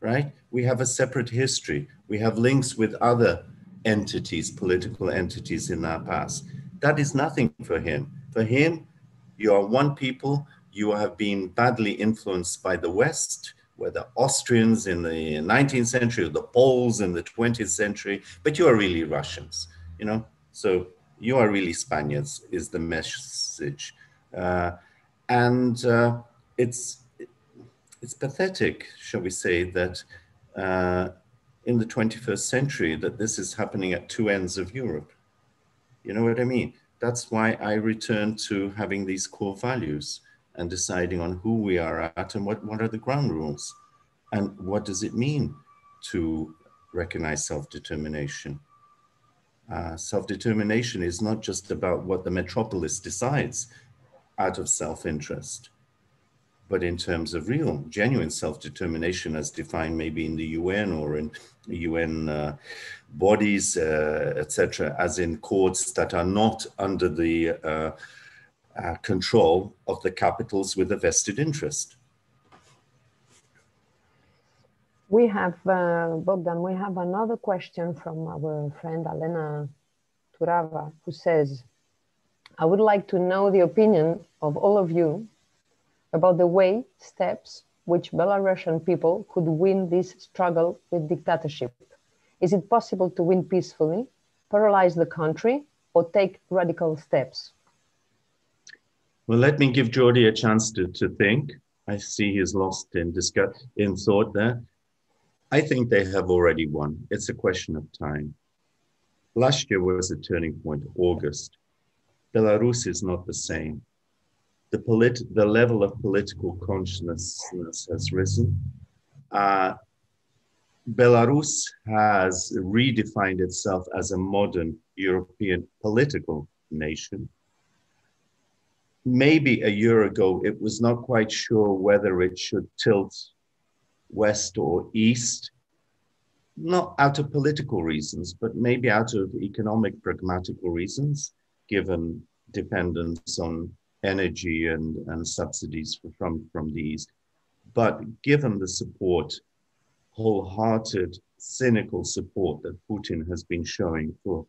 right? We have a separate history. We have links with other entities, political entities in our past. That is nothing for him. For him, you are one people. You have been badly influenced by the West, whether Austrians in the 19th century or the Poles in the 20th century, but you are really Russians, you know? So you are really Spaniards is the message. Uh, and uh, it's, it's pathetic, shall we say, that uh, in the 21st century that this is happening at two ends of Europe. You know what I mean? That's why I return to having these core values and deciding on who we are at and what, what are the ground rules and what does it mean to recognize self-determination. Uh, self-determination is not just about what the metropolis decides out of self-interest but in terms of real, genuine self-determination as defined maybe in the UN or in UN uh, bodies, uh, etc., as in courts that are not under the uh, control of the capitals with a vested interest.
We have, uh, Bogdan, we have another question from our friend Alena Turava, who says, I would like to know the opinion of all of you about the way, steps which Belarusian people could win this struggle with dictatorship. Is it possible to win peacefully, paralyze the country, or take radical steps?
Well, let me give Jordi a chance to, to think. I see he's lost in discuss in thought there. I think they have already won. It's a question of time. Last year was a turning point, August. Belarus is not the same the, polit- the level of political consciousness has risen. Uh, Belarus has redefined itself as a modern European political nation. Maybe a year ago, it was not quite sure whether it should tilt west or east, not out of political reasons, but maybe out of economic, pragmatical reasons, given dependence on energy and, and subsidies from, from the east. But given the support, wholehearted, cynical support that Putin has been showing for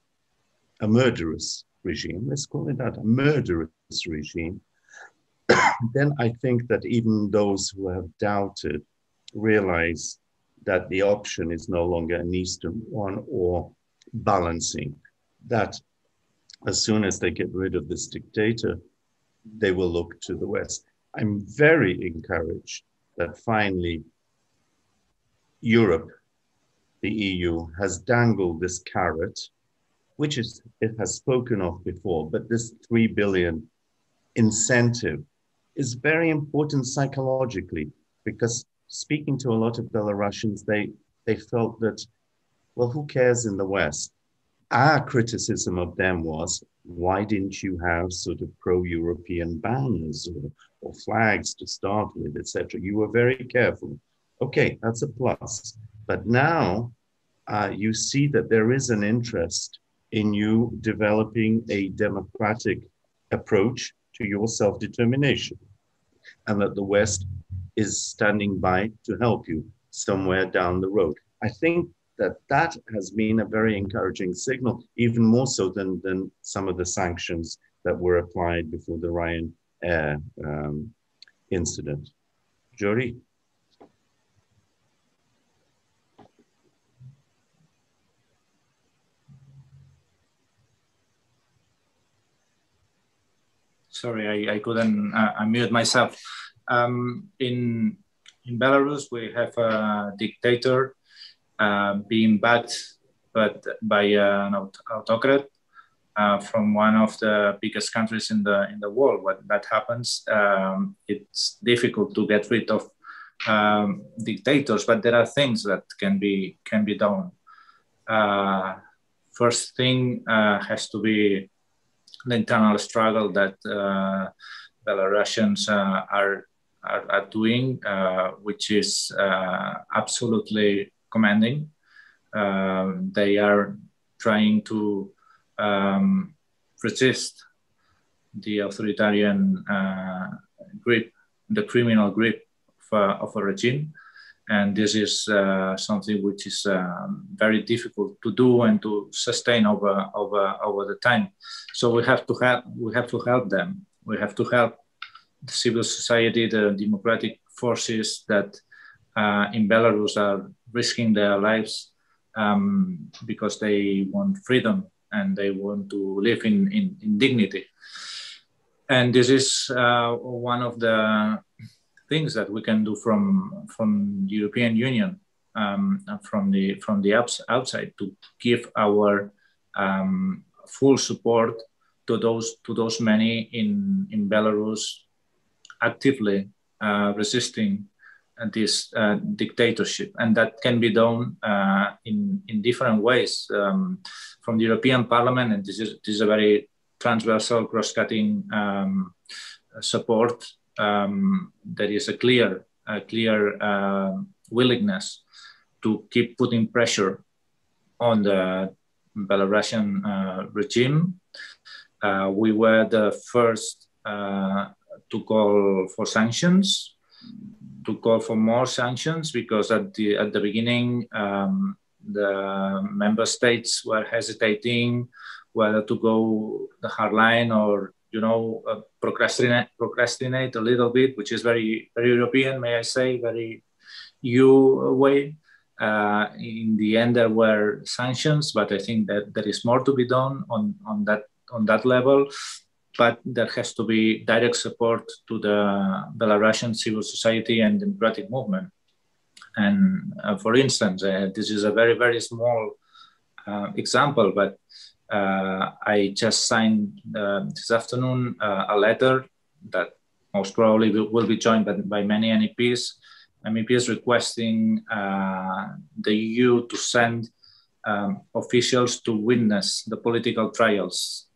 a murderous regime, let's call it that, a murderous regime, then I think that even those who have doubted realize that the option is no longer an Eastern one or balancing, that as soon as they get rid of this dictator, they will look to the West. I'm very encouraged that finally Europe, the EU, has dangled this carrot, which is it has spoken of before, but this three billion incentive is very important psychologically because speaking to a lot of Belarusians, they they felt that, well, who cares in the West? Our criticism of them was why didn't you have sort of pro-European banners or, or flags to start with, etc.? You were very careful. Okay, that's a plus. But now uh, you see that there is an interest in you developing a democratic approach to your self-determination, and that the West is standing by to help you somewhere down the road. I think that that has been a very encouraging signal, even more so than, than some of the sanctions that were applied before the Ryan Air um, incident. Jordi?
Sorry, I, I couldn't uh, unmute myself. Um, in in Belarus, we have a dictator uh, being backed but by an autocrat uh, from one of the biggest countries in the in the world. When that happens, um, it's difficult to get rid of um, dictators, but there are things that can be can be done. Uh, first thing uh, has to be the internal struggle that uh, Belarusians uh, are are, are doing, uh, which is uh, absolutely commanding. Um, they are trying to um, resist the authoritarian uh, grip, the criminal grip of, of a regime and this is uh, something which is um, very difficult to do and to sustain over over over the time. So we have to help we have to help them. We have to help the civil society, the democratic forces that uh, in Belarus are risking their lives um, because they want freedom and they want to live in, in, in dignity. And this is uh, one of the things that we can do from from the European Union, um, from the from the outside to give our um, full support to those to those many in in Belarus actively uh, resisting this uh, dictatorship, and that can be done uh, in in different ways um, from the European Parliament, and this is this is a very transversal, cross-cutting um, support um, there is a clear, a clear uh, willingness to keep putting pressure on the Belarusian uh, regime. Uh, we were the first uh, to call for sanctions, to call for more sanctions, because at the at the beginning um, the member states were hesitating whether to go the hard line or you know, uh, procrastinate, procrastinate a little bit, which is very, very European, may I say, very EU way. Uh, in the end, there were sanctions, but I think that there is more to be done on, on that on that level. But there has to be direct support to the Belarusian civil society and democratic movement. And uh, for instance, uh, this is a very very small uh, example, but I just signed uh, this afternoon uh, a letter that most probably will, be joined by, by many MEPs. MEPs requesting the EU to send um, officials to witness the political trials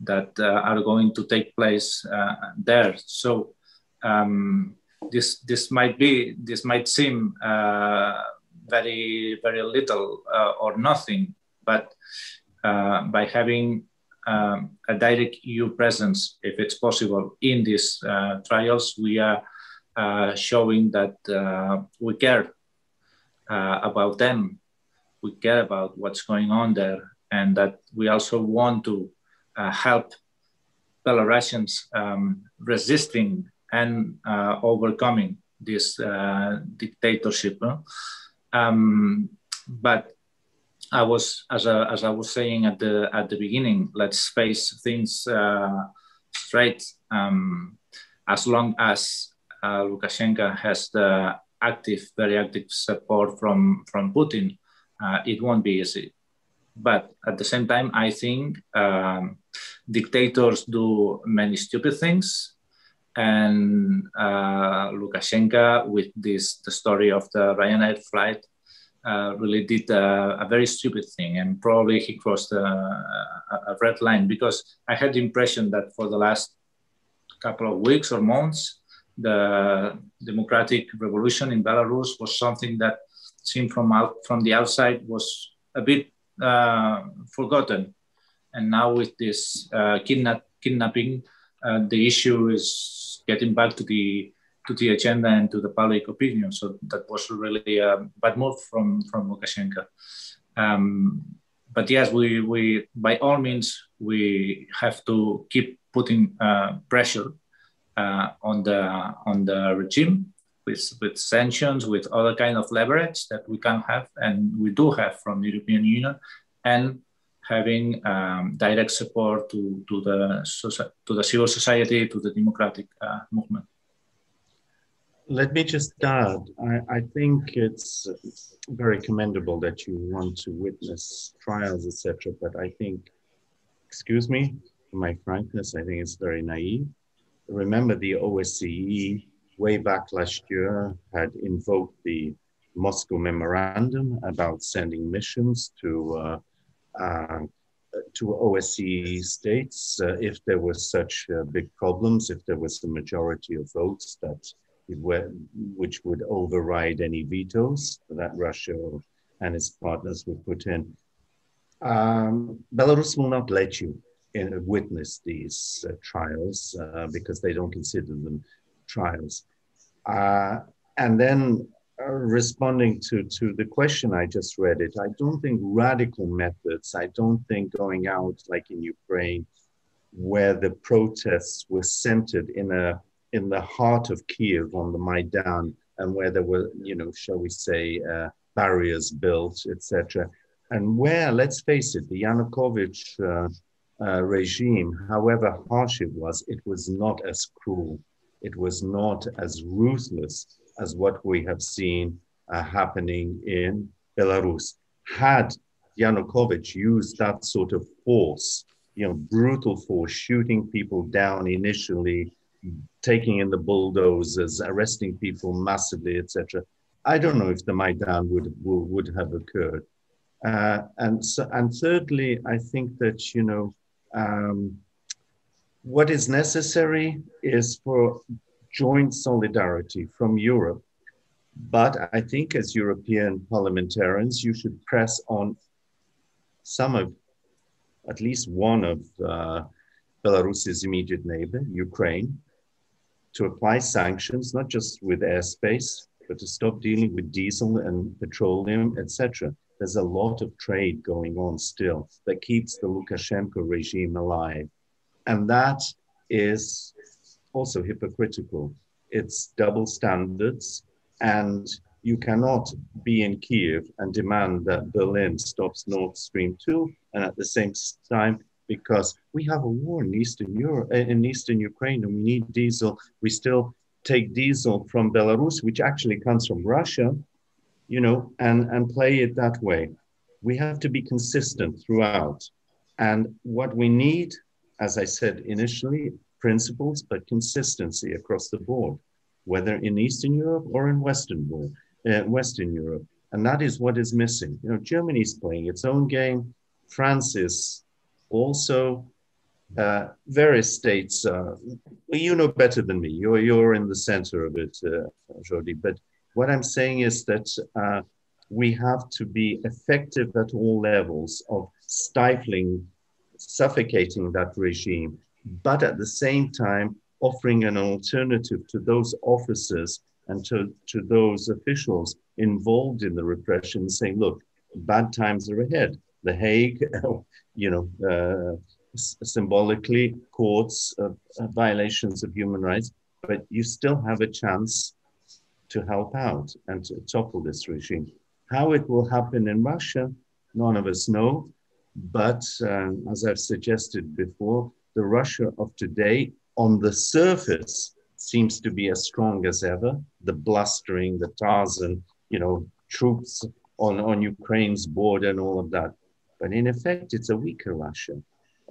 that uh, are going to take place uh, there. So um, this this might be this might seem uh, very very little or nothing, but uh, by having um, a direct EU presence, if it's possible, in these uh, trials, we are uh, showing that uh, we care uh, about them, we care about what's going on there, and that we also want to help Belarusians um, resisting and overcoming this dictatorship. Um, but I was, as, a, as I was saying at the at the beginning, let's face things uh, straight. Um, as long as uh, Lukashenko has the active, very active support from from Putin, uh, it won't be easy. But at the same time, I think um, dictators do many stupid things, and uh, Lukashenko, with this the story of the Ryanair flight, uh, really did a, a, very stupid thing and probably he crossed a, a, red line because I had the impression that for the last couple of weeks or months, the democratic revolution in Belarus was something that seemed from out from the outside was a bit uh, forgotten, and now with this uh, kidnap, kidnapping, uh, the issue is getting back to the to the agenda and to the public opinion. So that was really a bad move from from Lukashenko. Um, but yes, we we by all means we have to keep putting uh, pressure uh, on the on the regime with with sanctions, with other kind of leverage that we can have and we do have from the European Union, and having um, direct support to to the to the civil society, to the democratic uh, movement
let me just add, I, I, think it's very commendable that you want to witness trials, etc. But I think, excuse me, for my frankness, I think it's very naive. Remember, the OSCE way back last year had invoked the Moscow Memorandum about sending missions to uh, uh, to OSCE states uh, if there were such uh, big problems, if there was a majority of votes that which would override any vetoes that Russia and its partners would put in. Um, Belarus will not let you in, witness these uh, trials uh, because they don't consider them trials. Uh, and then uh, responding to, to the question I just read it, I don't think radical methods, I don't think going out like in Ukraine, where the protests were centered in a in the heart of Kiev on the Maidan, and where there were, you know, shall we say, uh, barriers built, etc. And where, let's face it, the Yanukovych uh, uh, regime, however harsh it was, it was not as cruel. It was not as ruthless as what we have seen uh, happening in Belarus. Had Yanukovych used that sort of force, you know, brutal force, shooting people down initially, taking in the bulldozers, arresting people massively, etc. I don't know if the Maidan would would have occurred. Uh, and so, and thirdly, I think that you know um, what is necessary is for joint solidarity from Europe. But I think as European parliamentarians, you should press on some of, at least one of uh, Belarus's immediate neighbor, Ukraine, to apply sanctions, not just with airspace, but to stop dealing with diesel and petroleum, etc. There's a lot of trade going on still that keeps the Lukashenko regime alive. And that is also hypocritical. It's double standards, and you cannot be in Kiev and demand that Berlin stops Nord Stream 2, and at the same time, because we have a war in Eastern Europe, eh, in Eastern Ukraine, and we need diesel. We still take diesel from Belarus, which actually comes from Russia, you know, and, and play it that way. We have to be consistent throughout. And what we need, as I said initially, principles, but consistency across the board, whether in Eastern Europe or in Western, world, uh, Western Europe. And that is what is missing. You know, Germany's playing its own game. France is also uh, various states. Uh, you know better than me. You're you're in the center of it, uh, Jordi. But what I'm saying is that uh, we have to be effective at all levels of stifling, suffocating that regime but at the same time offering an alternative to those officers and to, to those officials involved in the repression, saying, look, bad times are ahead. The Hague, you know, uh, symbolically courts uh, violations of human rights, but you still have a chance to help out and to topple this regime. How it will happen in Russia, none of us know. But uh, as I've suggested before, the Russia of today on the surface seems to be as strong as ever. The blustering, the Tarzan, you know, troops on, on Ukraine's border and all of that. But in effect, it's a weaker Russia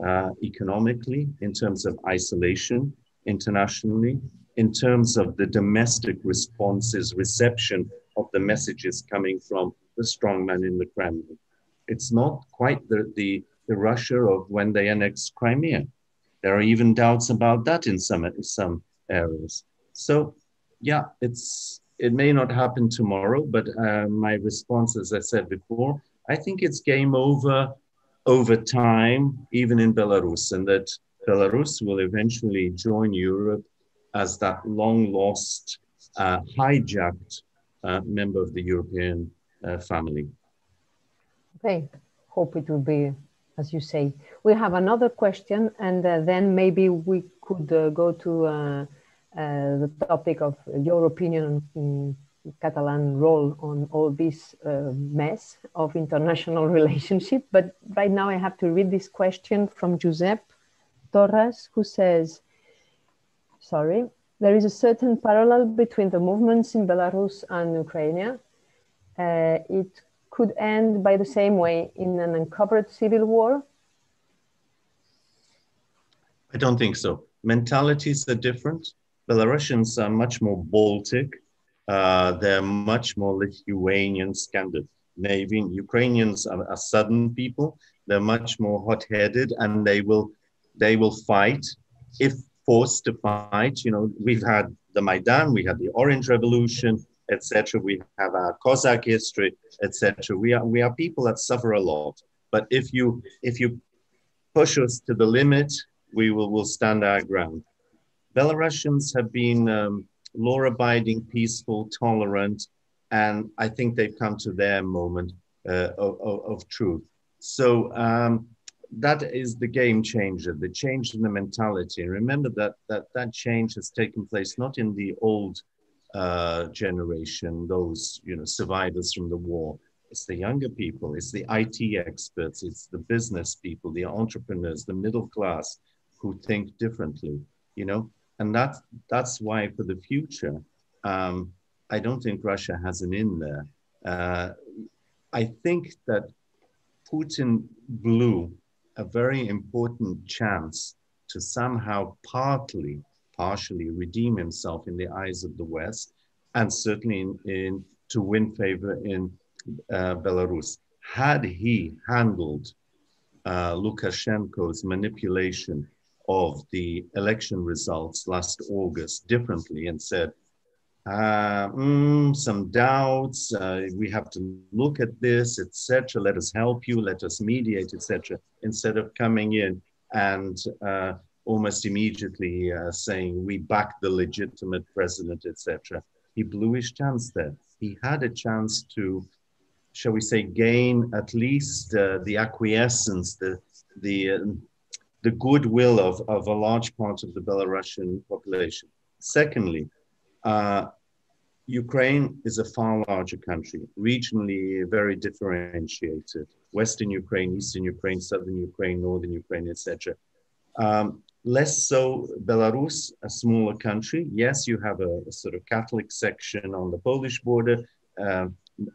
uh, economically, in terms of isolation, internationally, in terms of the domestic responses, reception of the messages coming from the strongman in the Kremlin. It's not quite the, the, the Russia of when they annexed Crimea. There are even doubts about that in some in some areas. So, yeah, it's it may not happen tomorrow, but uh, my response, as I said before, I think it's game over over time, even in Belarus, and that Belarus will eventually join Europe as that long lost, uh, hijacked uh, member of the European uh, family.
Okay, hope it will be as you say. We have another question, and uh, then maybe we could uh, go to uh, the topic of your opinion on Catalan role on all this uh, mess of international relationship. But right now, I have to read this question from Josep Torres, who says, "Sorry." There is a certain parallel between the movements in Belarus and Ukraine. Uh, it could end by the same way in an uncovered civil war?
I don't think so. Mentalities are different. Belarusians are much more Baltic. Uh, they're much more Lithuanian, Scandinavian. Ukrainians are, are southern people. They're much more hot-headed, and they will they will fight if forced to fight. You know, we've had the Maidan, we had the Orange Revolution, etc. We have our Cossack history, etc. We are we are people that suffer a lot. But if you if you push us to the limit, we will will stand our ground. Belarusians have been um, law-abiding, peaceful, tolerant, and I think they've come to their moment uh, of, of, truth. So um, that is the game changer, the change in the mentality. Remember that that that change has taken place not in the old uh, generation, those you know survivors from the war. It's the younger people, it's the IT experts, it's the business people, the entrepreneurs, the middle class who think differently. You know, and that's that's why for the future, um, I don't think Russia has an in there. Uh, I think that Putin blew a very important chance to somehow partly, partially redeem himself in the eyes of the West, and certainly in, in to win favor in uh, Belarus. Had he handled uh, Lukashenko's manipulation of the election results last August differently and said, uh, mm, some doubts, uh, we have to look at this, etc. Let us help you, let us mediate, etc. Instead of coming in and uh, almost immediately uh, saying we back the legitimate president, etc. He blew his chance there. He had a chance to, shall we say, gain at least uh, the acquiescence, the the um, the goodwill of, of a large part of the Belarusian population. Secondly, uh, Ukraine is a far larger country, regionally very differentiated. Western Ukraine, Eastern Ukraine, Southern Ukraine, Northern Ukraine, etc. Um, less so Belarus, a smaller country. Yes, you have a, a sort of Catholic section on the Polish border, uh,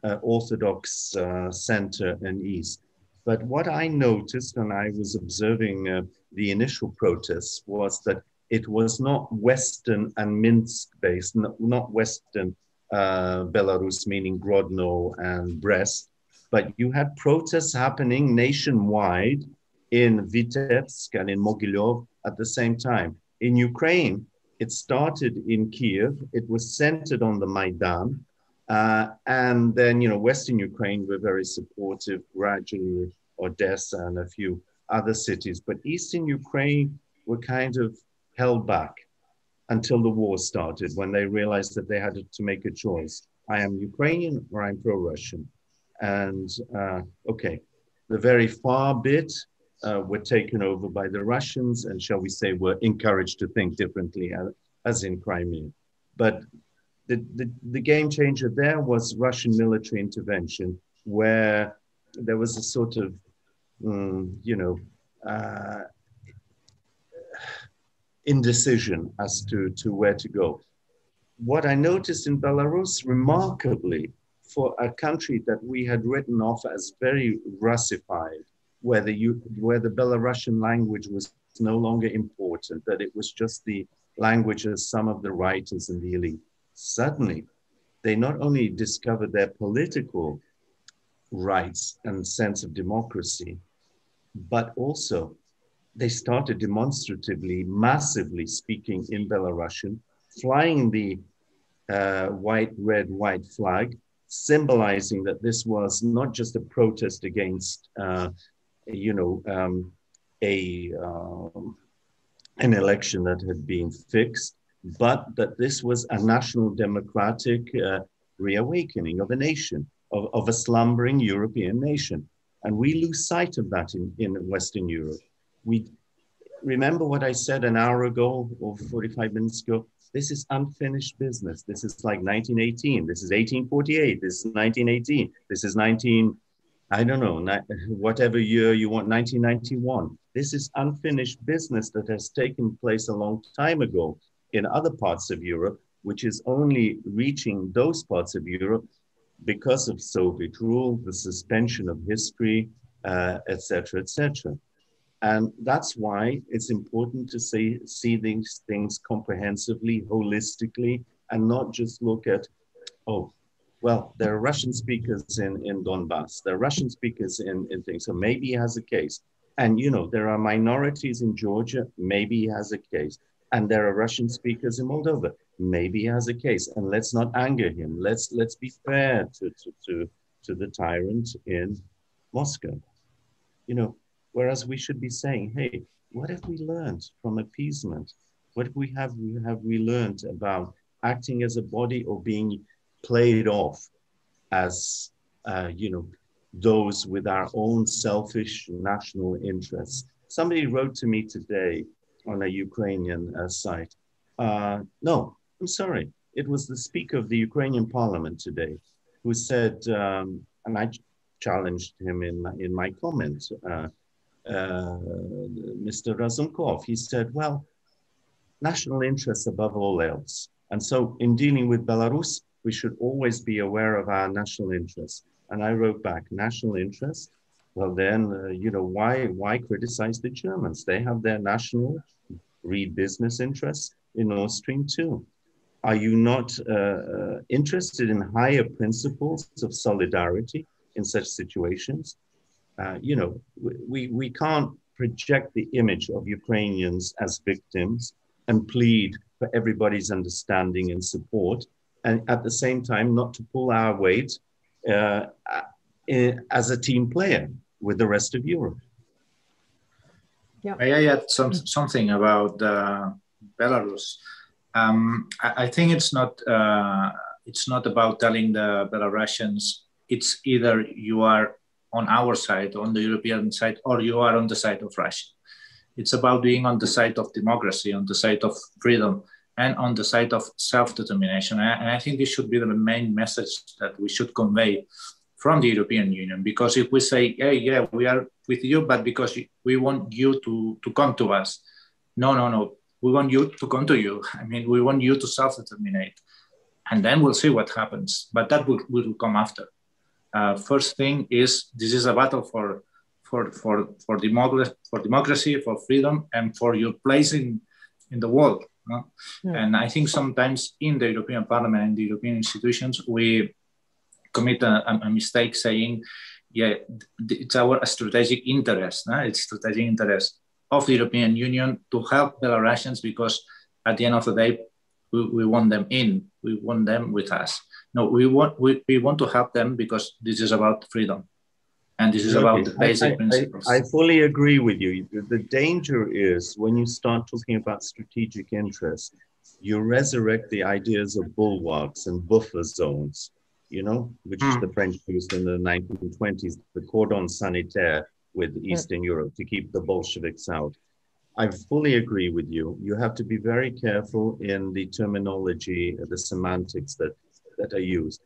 uh, Orthodox uh, center and east. But what I noticed when I was observing uh, the initial protests was that it was not Western and Minsk based, not, Western uh, Belarus, meaning Grodno and Brest, but you had protests happening nationwide in Vitebsk and in Mogilev at the same time. In Ukraine, it started in Kiev. It was centered on the Maidan. Uh, and then, you know, Western Ukraine were very supportive, gradually Odessa and a few other cities. But Eastern Ukraine were kind of held back until the war started when they realized that they had to make a choice. I am Ukrainian or I'm pro Russian. And uh, okay, the very far bit uh, were taken over by the Russians and, shall we say, were encouraged to think differently, uh, as in Crimea. But the, the, the game changer there was Russian military intervention, where there was a sort of, um, you know, uh, indecision as to, to where to go. What I noticed in Belarus, remarkably, for a country that we had written off as very Russified, where the, where the Belarusian language was no longer important, that it was just the language of some of the writers and the elite. Suddenly, they not only discovered their political rights and sense of democracy, but also they started demonstratively, massively speaking in Belarusian, flying the uh, white, red, white flag, symbolizing that this was not just a protest against, uh, you know, um, a uh, an election that had been fixed, but that this was a national democratic uh, reawakening of a nation, of, of a slumbering European nation. And we lose sight of that in, in Western Europe we remember what I said an hour ago or 45 minutes ago. This is unfinished business. This is like 1918. This is 1848. This is 1918. This is 19, I don't know, whatever year you want, 1991. This is unfinished business that has taken place a long time ago in other parts of Europe, which is only reaching those parts of Europe because of Soviet rule, the suspension of history, etc., uh, etc. Et and that's why it's important to see, see these things comprehensively, holistically, and not just look at, oh, well, there are Russian speakers in, in Donbass, there are Russian speakers in, in things, so maybe he has a case. And, you know, there are minorities in Georgia, maybe he has a case. And there are Russian speakers in Moldova. maybe he has a case, and let's not anger him. Let's let's be fair to to to, to the tyrant in Moscow. You know, whereas we should be saying, hey, what have we learned from appeasement? What we have we have we learned about acting as a body or being played off as uh, you know those with our own selfish national interests. Somebody wrote to me today on a Ukrainian uh, site. Uh, no, I'm sorry. It was the Speaker of the Ukrainian Parliament today who said, um, and I challenged him in my, in my comment, uh, uh, Mr. Razumkov. He said, well, national interests above all else. And so in dealing with Belarus, we should always be aware of our national interests. And I wrote back, national interests? Well, then, uh, you know, why, why criticize the Germans? They have their national, read business interests in Nord Stream 2. Are you not uh, uh, interested in higher principles of solidarity in such situations? Uh, you know, we, we can't project the image of Ukrainians as victims and plead for everybody's understanding and support, and at the same time, not to pull our weight uh, in, as a team player with the rest of Europe.
Yeah. May I add some, something about uh, Belarus? Um, I, I, think it's not uh, it's not about telling the Belarusians it's either you are on our side, on the European side, or you are on the side of Russia. It's about being on the side of democracy, on the side of freedom, and on the side of self-determination. And I think this should be the main message that we should convey from the European Union. Because if we say, hey, yeah, we are with you, but because we want you to, to come to us. No, no, no. We want you to come to you. I mean, we want you to self-determinate. And then we'll see what happens. But that will, will come after. Uh, first thing is this is a battle for for for for, democracy, for democracy, for freedom, and for your place in in the world. No? Yeah. And I think sometimes in the European Parliament and the European institutions, we commit a, a mistake saying, yeah, it's our strategic interest, no? it's strategic interest of the European Union to help Belarusians because at the end of the day, we, we want them in, we want them with us. No, we want, we, we want to help them because this is about freedom and this is okay. about the basic I, principles.
I, I, fully agree with you. The danger is when you start talking about strategic interests, you resurrect the ideas of bulwarks and buffer zones, you know, which mm. the French used in the 1920s, the cordon sanitaire with Eastern yeah. Europe to keep the Bolsheviks out. I fully agree with you. You have to be very careful in the terminology, the semantics that, that are used.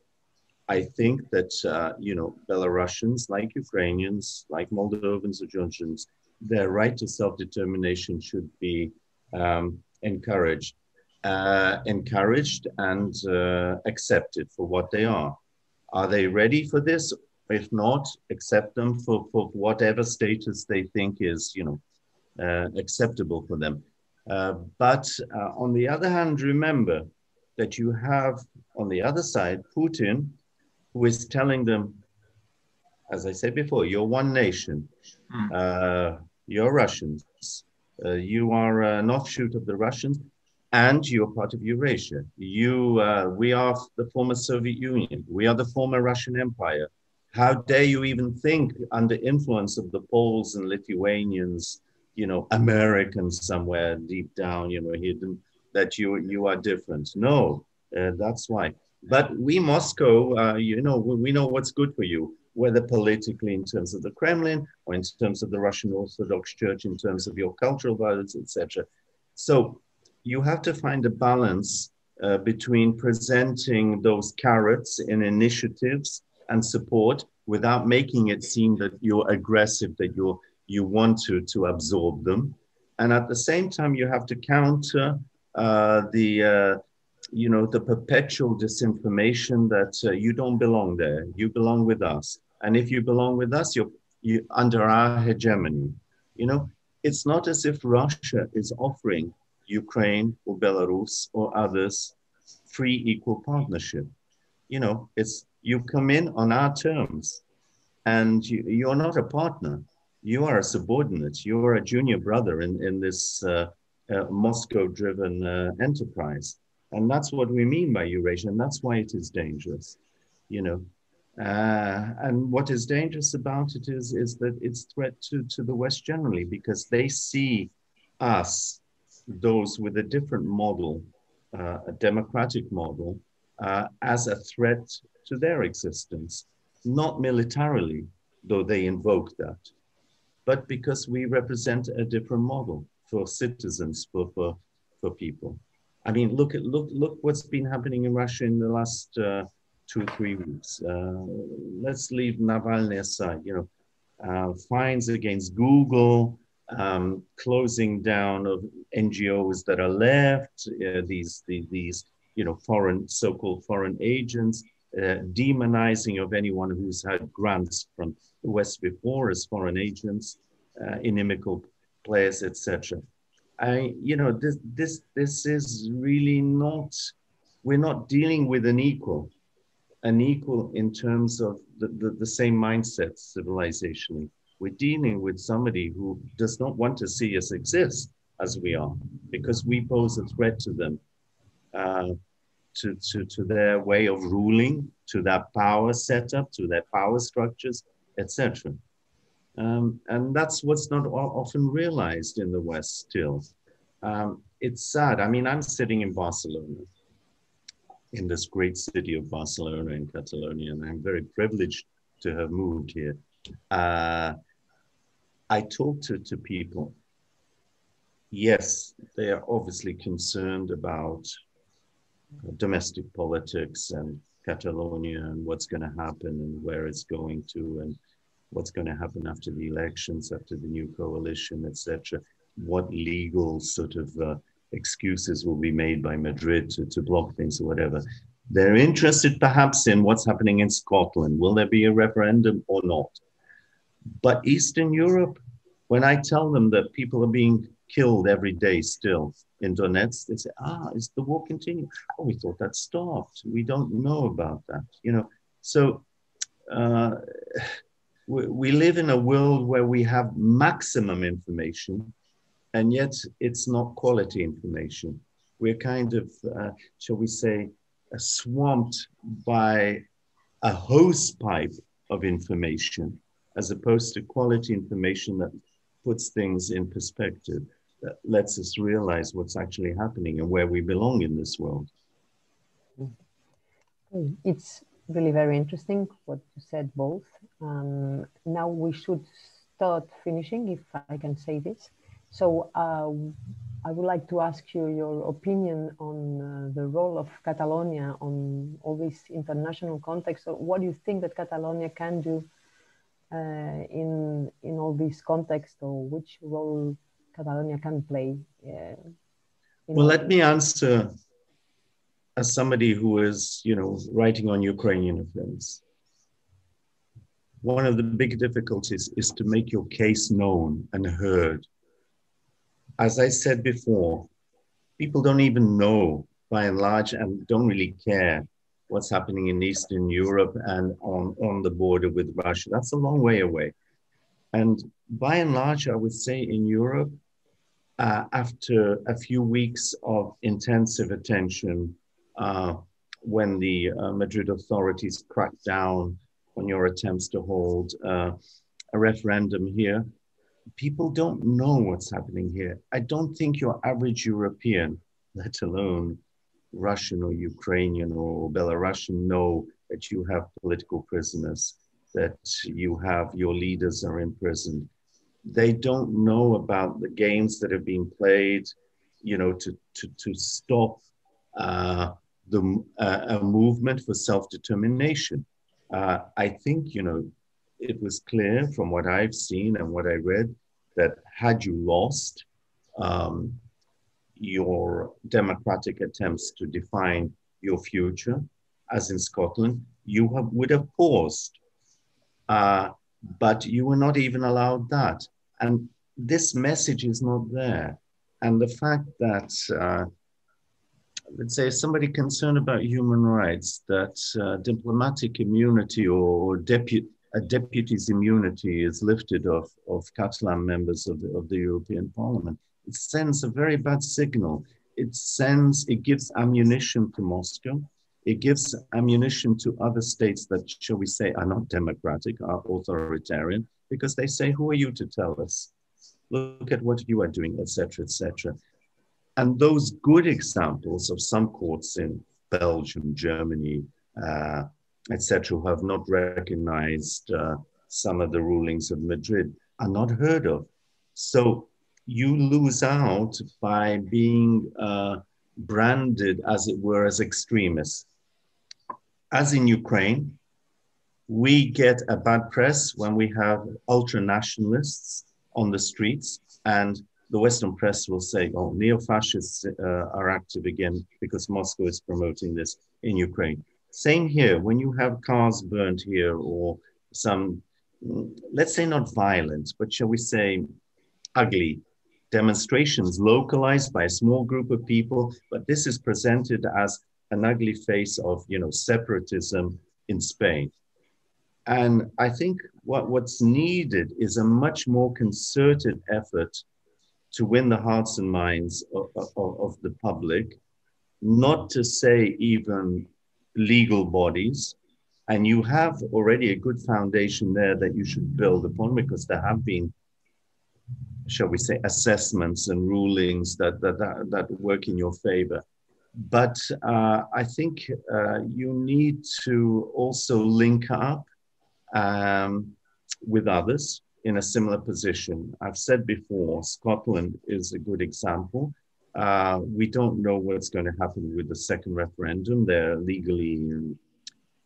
I think that uh, you know Belarusians, like Ukrainians, like Moldovans or Georgians, their right to self-determination should be um, encouraged, uh, encouraged and uh, accepted for what they are. Are they ready for this? If not, accept them for, for whatever status they think is, you know, uh, acceptable for them. Uh, but uh, on the other hand, remember that you have on the other side Putin, who is telling them, as I said before, you're one nation, mm. uh, you're Russians, uh, you are an offshoot of the Russians, and you're part of Eurasia. You, uh, we are the former Soviet Union. We are the former Russian Empire. How dare you even think, under influence of the Poles and Lithuanians, you know, Americans somewhere deep down, you know, hidden, that you you are different? No, uh, that's why. But we, Moscow, uh, you know, we, we know what's good for you, whether politically in terms of the Kremlin or in terms of the Russian Orthodox Church, in terms of your cultural values, etc. So you have to find a balance uh, between presenting those carrots in initiatives and support without making it seem that you're aggressive, that you're you want to to absorb them, and at the same time you have to counter uh, the uh, you know, the perpetual disinformation that uh, you don't belong there, you belong with us. And if you belong with us, you're you, under our hegemony. You know, it's not as if Russia is offering Ukraine or Belarus or others free equal partnership. You know, it's you come in on our terms and you, you're not a partner. You are a subordinate. You are a junior brother in, in this uh, uh, Moscow driven uh, enterprise. And that's what we mean by Eurasia, and that's why it is dangerous, you know. Uh, and what is dangerous about it is, is that it's threat to, to the West generally, because they see us, those with a different model, uh, a democratic model, uh, as a threat to their existence, not militarily, though they invoke that, but because we represent a different model for citizens, for, for, for people. I mean, look at look look what's been happening in Russia in the last uh, two three weeks. Uh, let's leave Navalny aside. You know, uh, fines against Google, um, closing down of NGOs that are left. Uh, these, these these you know foreign so-called foreign agents, uh, demonizing of anyone who's had grants from the West before as foreign agents, uh, inimical players, etc. I, you know, this, this, this is really not, we're not dealing with an equal, an equal in terms of the, the, the same mindset civilizationally. We're dealing with somebody who does not want to see us exist as we are, because we pose a threat to them, uh, to, to, to their way of ruling, to their power setup, to their power structures, etc. Um, and that's what's not often realized in the West still. Um, it's sad. I mean, I'm sitting in Barcelona, in this great city of Barcelona in Catalonia, and I'm very privileged to have moved here. Uh, I talk to, to people. Yes, they are obviously concerned about domestic politics and Catalonia and what's going to happen and where it's going to and what's going to happen after the elections, after the new coalition, etc. What legal sort of uh, excuses will be made by Madrid to, to block things or whatever. They're interested perhaps in what's happening in Scotland. Will there be a referendum or not? But Eastern Europe, when I tell them that people are being killed every day still in Donetsk, they say, ah, is the war continue? Oh, we thought that stopped. We don't know about that, you know. So uh, we, we live in a world where we have maximum information, and yet it's not quality information. We're kind of, uh, shall we say, swamped by a hose pipe of information as opposed to quality information that puts things in perspective, that lets us realize what's actually happening and where we belong in this world.
It's really very interesting what you said both. Um, now we should start finishing, if I can say this. So uh, I would like to ask you your opinion on uh, the role of Catalonia on all this international context. So what do you think that Catalonia can do uh, in in all this context, or which role Catalonia can play? Uh,
well, let me answer as somebody who is, you know, writing on Ukrainian affairs, one of the big difficulties is to make your case known and heard. As I said before, people don't even know by and large and don't really care what's happening in Eastern Europe and on, on the border with Russia. That's a long way away. And by and large, I would say in Europe, uh, after a few weeks of intensive attention uh, when the uh, Madrid authorities cracked down on your attempts to hold uh, a referendum here. People don't know what's happening here. I don't think your average European, let alone Russian or Ukrainian or Belarusian, know that you have political prisoners, that you have your leaders are imprisoned. They don't know about the games that have been played, you know, to, to, to stop uh, the, uh, a movement for self-determination. Uh, I think, you know, it was clear from what I've seen and what I read that had you lost um, your democratic attempts to define your future, as in Scotland, you have, would have paused. Uh, but you were not even allowed that. And this message is not there. And the fact that uh, let's say somebody concerned about human rights, that uh, diplomatic immunity or a deputy's immunity is lifted of, of Catalan members of the, of the European Parliament. It sends a very bad signal. it sends, it gives ammunition to Moscow. It gives ammunition to other states that, shall we say, are not democratic, are authoritarian, because they say, who are you to tell us? Look at what you are doing, etc., etc. And those good examples of some courts in Belgium, Germany, uh, etc., who have not recognized uh, some of the rulings of Madrid are not heard of. So you lose out by being uh, branded, as it were, as extremists. As in Ukraine, we get a bad press when we have ultra nationalists on the streets, and the Western press will say, oh, neo fascists uh, are active again because Moscow is promoting this in Ukraine. Same here, when you have cars burned here or some, let's say not violent, but shall we say ugly demonstrations localized by a small group of people, but this is presented as an ugly face of, you know, separatism in Spain. And I think what, what's needed is a much more concerted effort to win the hearts and minds of, of, of the public, not to say even legal bodies. And you have already a good foundation there that you should build upon because there have been, shall we say, assessments and rulings that, that, that, that work in your favor. But uh, I think uh, you need to also link up um, with others in a similar position. I've said before, Scotland is a good example. Uh, we don't know what's going to happen with the second referendum. They're legally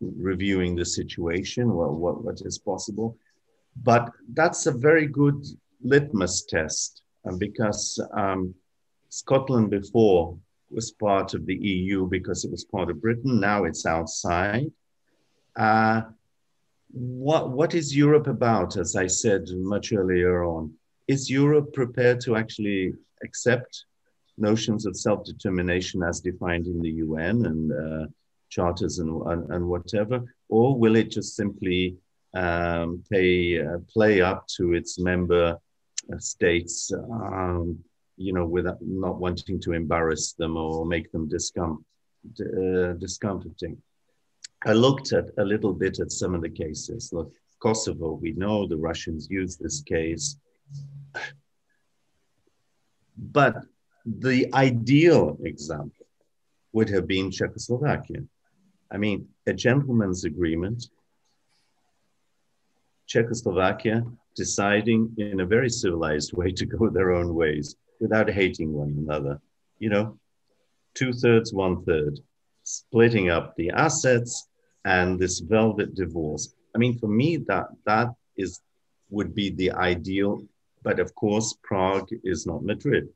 reviewing the situation, well, what, what is possible. But that's a very good litmus test uh, because um, Scotland before was part of the EU because it was part of Britain. Now it's outside. Uh, what, what is Europe about, as I said much earlier on? Is Europe prepared to actually accept notions of self determination as defined in the UN and uh, charters and, and, and, whatever? Or will it just simply um, pay, uh, play up to its member states, um, you know, without not wanting to embarrass them or make them discom- uh, discomforting? I looked at a little bit at some of the cases. Look, Kosovo, we know the Russians used this case. But the ideal example would have been Czechoslovakia. I mean, a gentleman's agreement, Czechoslovakia deciding in a very civilized way to go their own ways without hating one another. You know, two thirds, one third, splitting up the assets, and this velvet divorce. I mean, for me, that that is would be the ideal, but of course, Prague is not Madrid,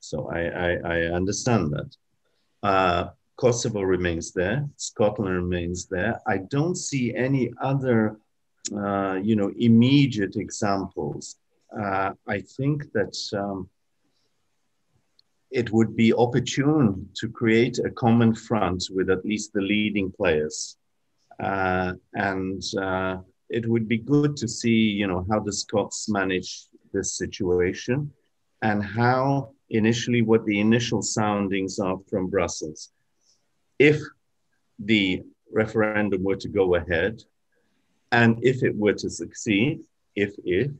so I I, I understand that. Uh, Kosovo remains there, Scotland remains there. I don't see any other, uh, you know, immediate examples. Uh, I think that um, it would be opportune to create a common front with at least the leading players uh, and uh, it would be good to see, you know, how the Scots manage this situation and how initially what the initial soundings are from Brussels. If the referendum were to go ahead, and if it were to succeed, if if,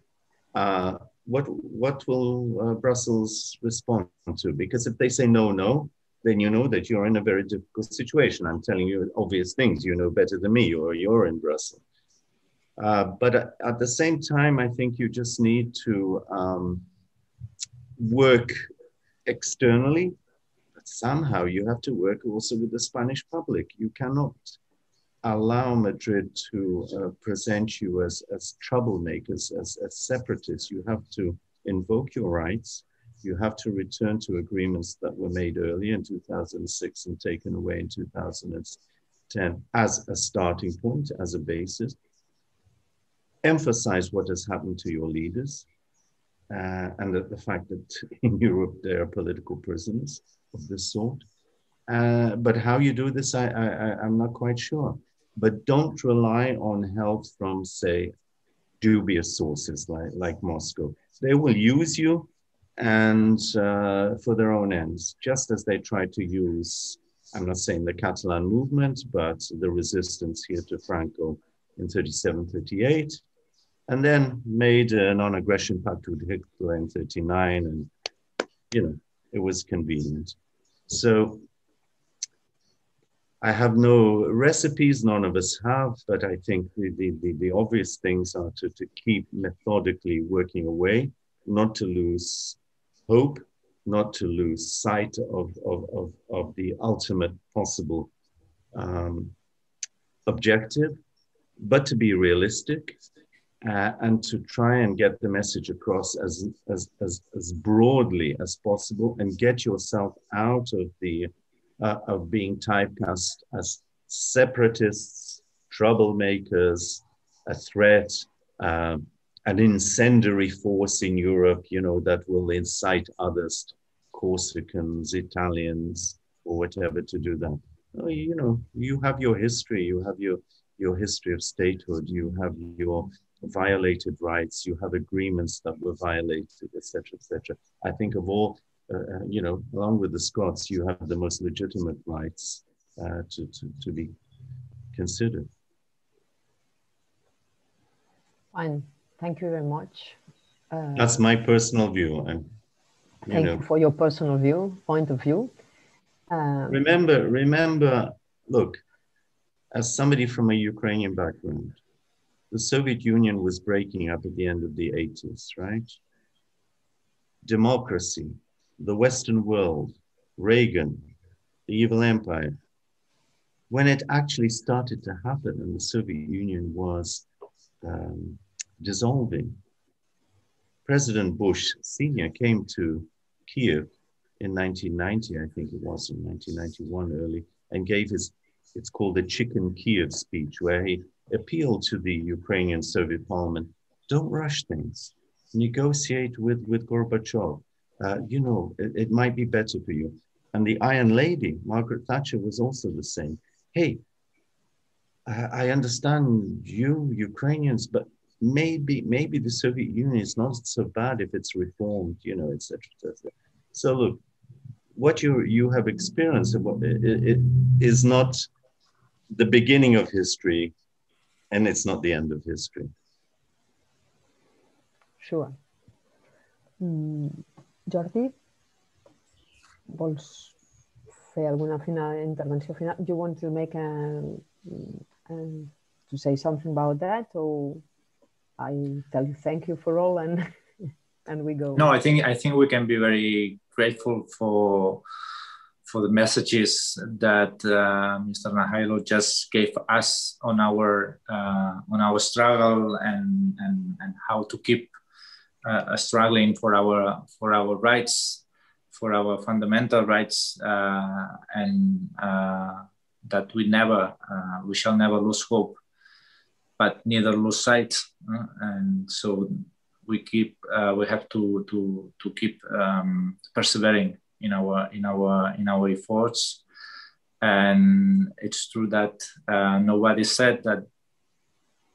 uh, what what will uh, Brussels respond to? Because if they say no, no, then you know that you're in a very difficult situation. I'm telling you obvious things. You know better than me, or you're in Brussels. Uh, but at the same time, I think you just need to um, work externally. But somehow you have to work also with the Spanish public. You cannot allow Madrid to uh, present you as, as troublemakers, as, as separatists. You have to invoke your rights you have to return to agreements that were made earlier in 2006 and taken away in 2010 as a starting point, as a basis. Emphasize what has happened to your leaders uh, and the, the, fact that in Europe there are political prisoners of this sort. Uh, but how you do this, I, I, I'm not quite sure. But don't rely on help from, say, dubious sources like, like Moscow. They will use you and uh, for their own ends, just as they tried to use, I'm not saying the Catalan movement, but the resistance here to Franco in 37, 38, and then made a non-aggression pact with Hitler in 39, and, you know, it was convenient. So I have no recipes, none of us have, but I think the, the, the, obvious things are to, to keep methodically working away, not to lose hope, not to lose sight of, of, of, of the ultimate possible um, objective, but to be realistic uh, and to try and get the message across as, as, as, as broadly as possible and get yourself out of the uh, of being typecast as separatists, troublemakers, a threat, um, an incendiary force in Europe, you know, that will incite others, Corsicans, Italians, or whatever, to do that. You know, you have your history, you have your your history of statehood, you have your violated rights, you have agreements that were violated, etc., etc. I think of all, uh, uh, you know, along with the Scots, you have the most legitimate rights uh, to, to, to be considered.
Fine. Thank you very much.
Uh, That's my personal view.
You thank know. you for your personal view, point of view.
Um, remember, remember, look, as somebody from a Ukrainian background, the Soviet Union was breaking up at the end of the 80s, right? Democracy, the Western world, Reagan, the evil empire. When it actually started to happen and the Soviet Union was um, dissolving, President Bush Sr. came to Kiev in 1990, I think it was in 1991 early, and gave his, it's called the Chicken Kiev speech, where he appealed to the Ukrainian Soviet parliament, don't rush things. Negotiate with, with Gorbachev. Uh, you know, it, it, might be better for you. And the Iron Lady, Margaret Thatcher, was also the same. Hey, I, I understand you Ukrainians, but maybe maybe the Soviet Union is not so bad if it's reformed, you know, etc. Et so look, what you you have experienced it, it is not the beginning of history and it's not the end of history.
Sure. Mm, Jordi, vols fer alguna final, intervenció final? You want to make a, a, to say something about that, or I tell you thank you for all and and we go?
No, I think I think we can be very grateful for for the messages that uh, Mr. Nahaylo just gave us on our uh, on our struggle and, and and how to keep uh, struggling for our for our rights, for our fundamental rights, uh, and uh, that we never uh, we shall never lose hope, but neither lose sight, and so we keep we have to to to keep um, persevering in our in our in our efforts. And it's true that uh, nobody said that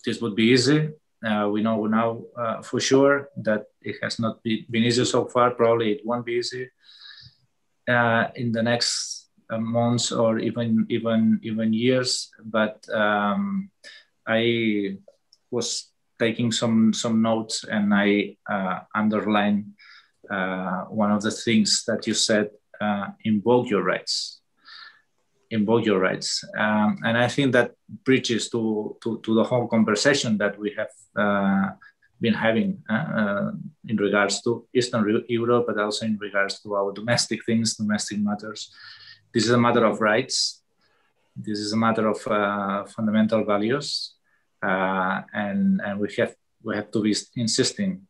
this would be easy uh, we know now uh, for sure that it has not be, been easy so far probably it won't be easy uh, in the next uh, months or even even even years but um, i was taking some some notes and i uh, underlined uh, one of the things that you said, invoke your rights. Invoke your rights. Um, and I think that bridges to, to, to, the whole conversation that we have uh, been having uh, uh, in regards to Eastern Europe, but also in regards to our domestic things, domestic matters. This is a matter of rights. This is a matter of uh, fundamental values. and, and we have we have to be insisting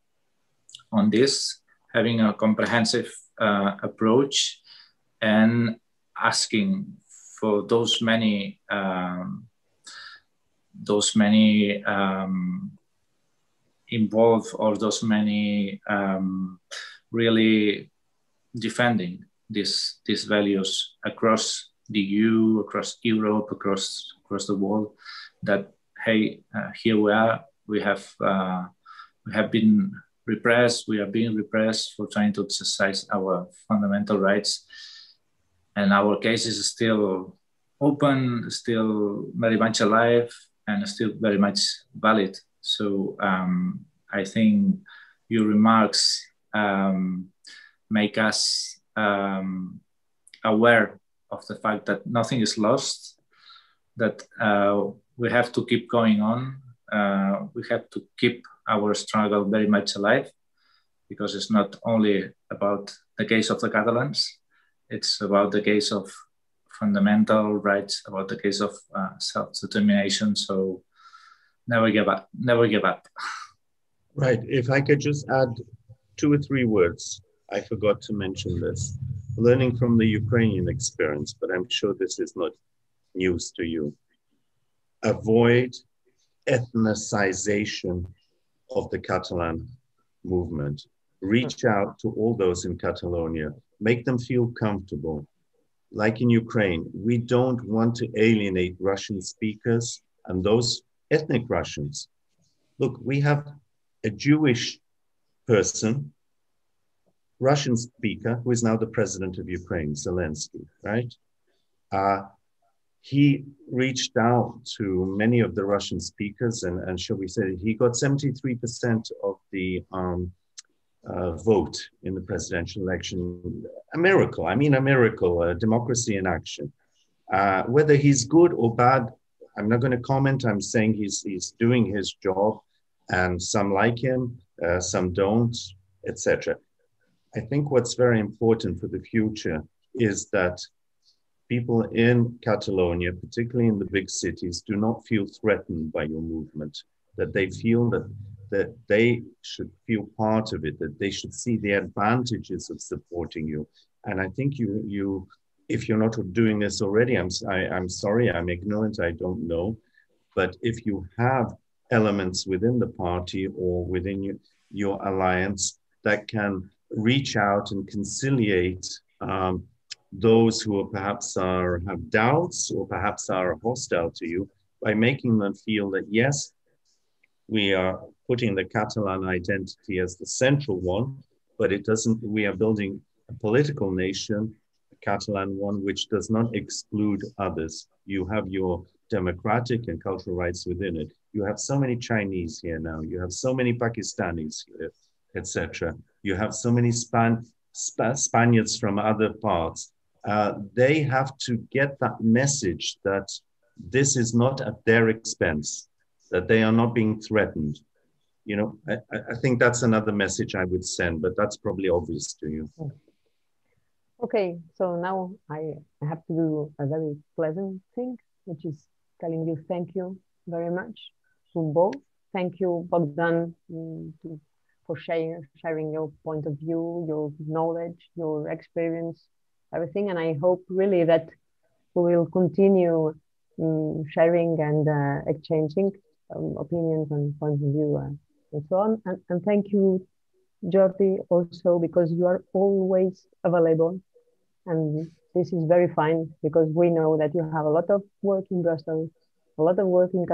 on this having a comprehensive uh, approach and asking for those many um, those many um, involved or those many um, really defending these these values across the EU, across Europe, across across the world. That hey, uh, here we are. We have uh, we have been repressed. We are being repressed for trying to exercise our fundamental rights. And our case is still open, still very much alive, and still very much valid. So um, I think your remarks um, make us um, aware of the fact that nothing is lost, that uh, we have to keep going on. Uh, we have to keep our struggle very much alive because it's not only about the case of the Catalans, it's about the case of fundamental rights, about the case of uh, self-determination. So never give up, never give up.
Right. If I could just add two or three words, I forgot to mention this. Learning from the Ukrainian experience, but I'm sure this is not news to you. Avoid ethnicization of the Catalan movement. Reach out to all those in Catalonia, make them feel comfortable. Like in Ukraine, we don't want to alienate Russian speakers and those ethnic Russians. Look, we have a Jewish person, Russian speaker, who is now the president of Ukraine, Zelensky, right? Uh, he reached out to many of the Russian speakers, and, and shall we say, he got 73% of the um, uh, vote in the presidential election. A miracle. I mean, a miracle, a democracy in action. Uh, whether he's good or bad, I'm not going to comment. I'm saying he's, he's doing his job, and some like him, uh, some don't, etc. I think what's very important for the future is that people in Catalonia, particularly in the big cities, do not feel threatened by your movement, that they feel that, that they should feel part of it, that they should see the advantages of supporting you. And I think you, you if you're not doing this already, I'm, I, am i am sorry, I'm ignorant, I don't know. But if you have elements within the party or within your, your alliance that can reach out and conciliate um, those who are perhaps are have doubts or perhaps are hostile to you by making them feel that yes, we are putting the Catalan identity as the central one, but it doesn't. We are building a political nation, a Catalan one, which does not exclude others. You have your democratic and cultural rights within it. You have so many Chinese here now. You have so many Pakistanis here, etc. You have so many Span- Sp- Spaniards from other parts uh, they have to get that message that this is not at their expense, that they are not being threatened. You know, I, I think that's another message I would send, but that's probably obvious to you.
Okay, so now I have to do a very pleasant thing, which is telling you thank you very much both. Thank you, Bohdan, mm, for sharing, sharing your point of view, your knowledge, your experience, everything. And I hope really that we will continue um, sharing and uh, exchanging um, opinions and points of view uh, and so on. And, and thank you, Jordi, also because you are always available. And this is very fine because we know that you have a lot of work in Brussels, a lot of work in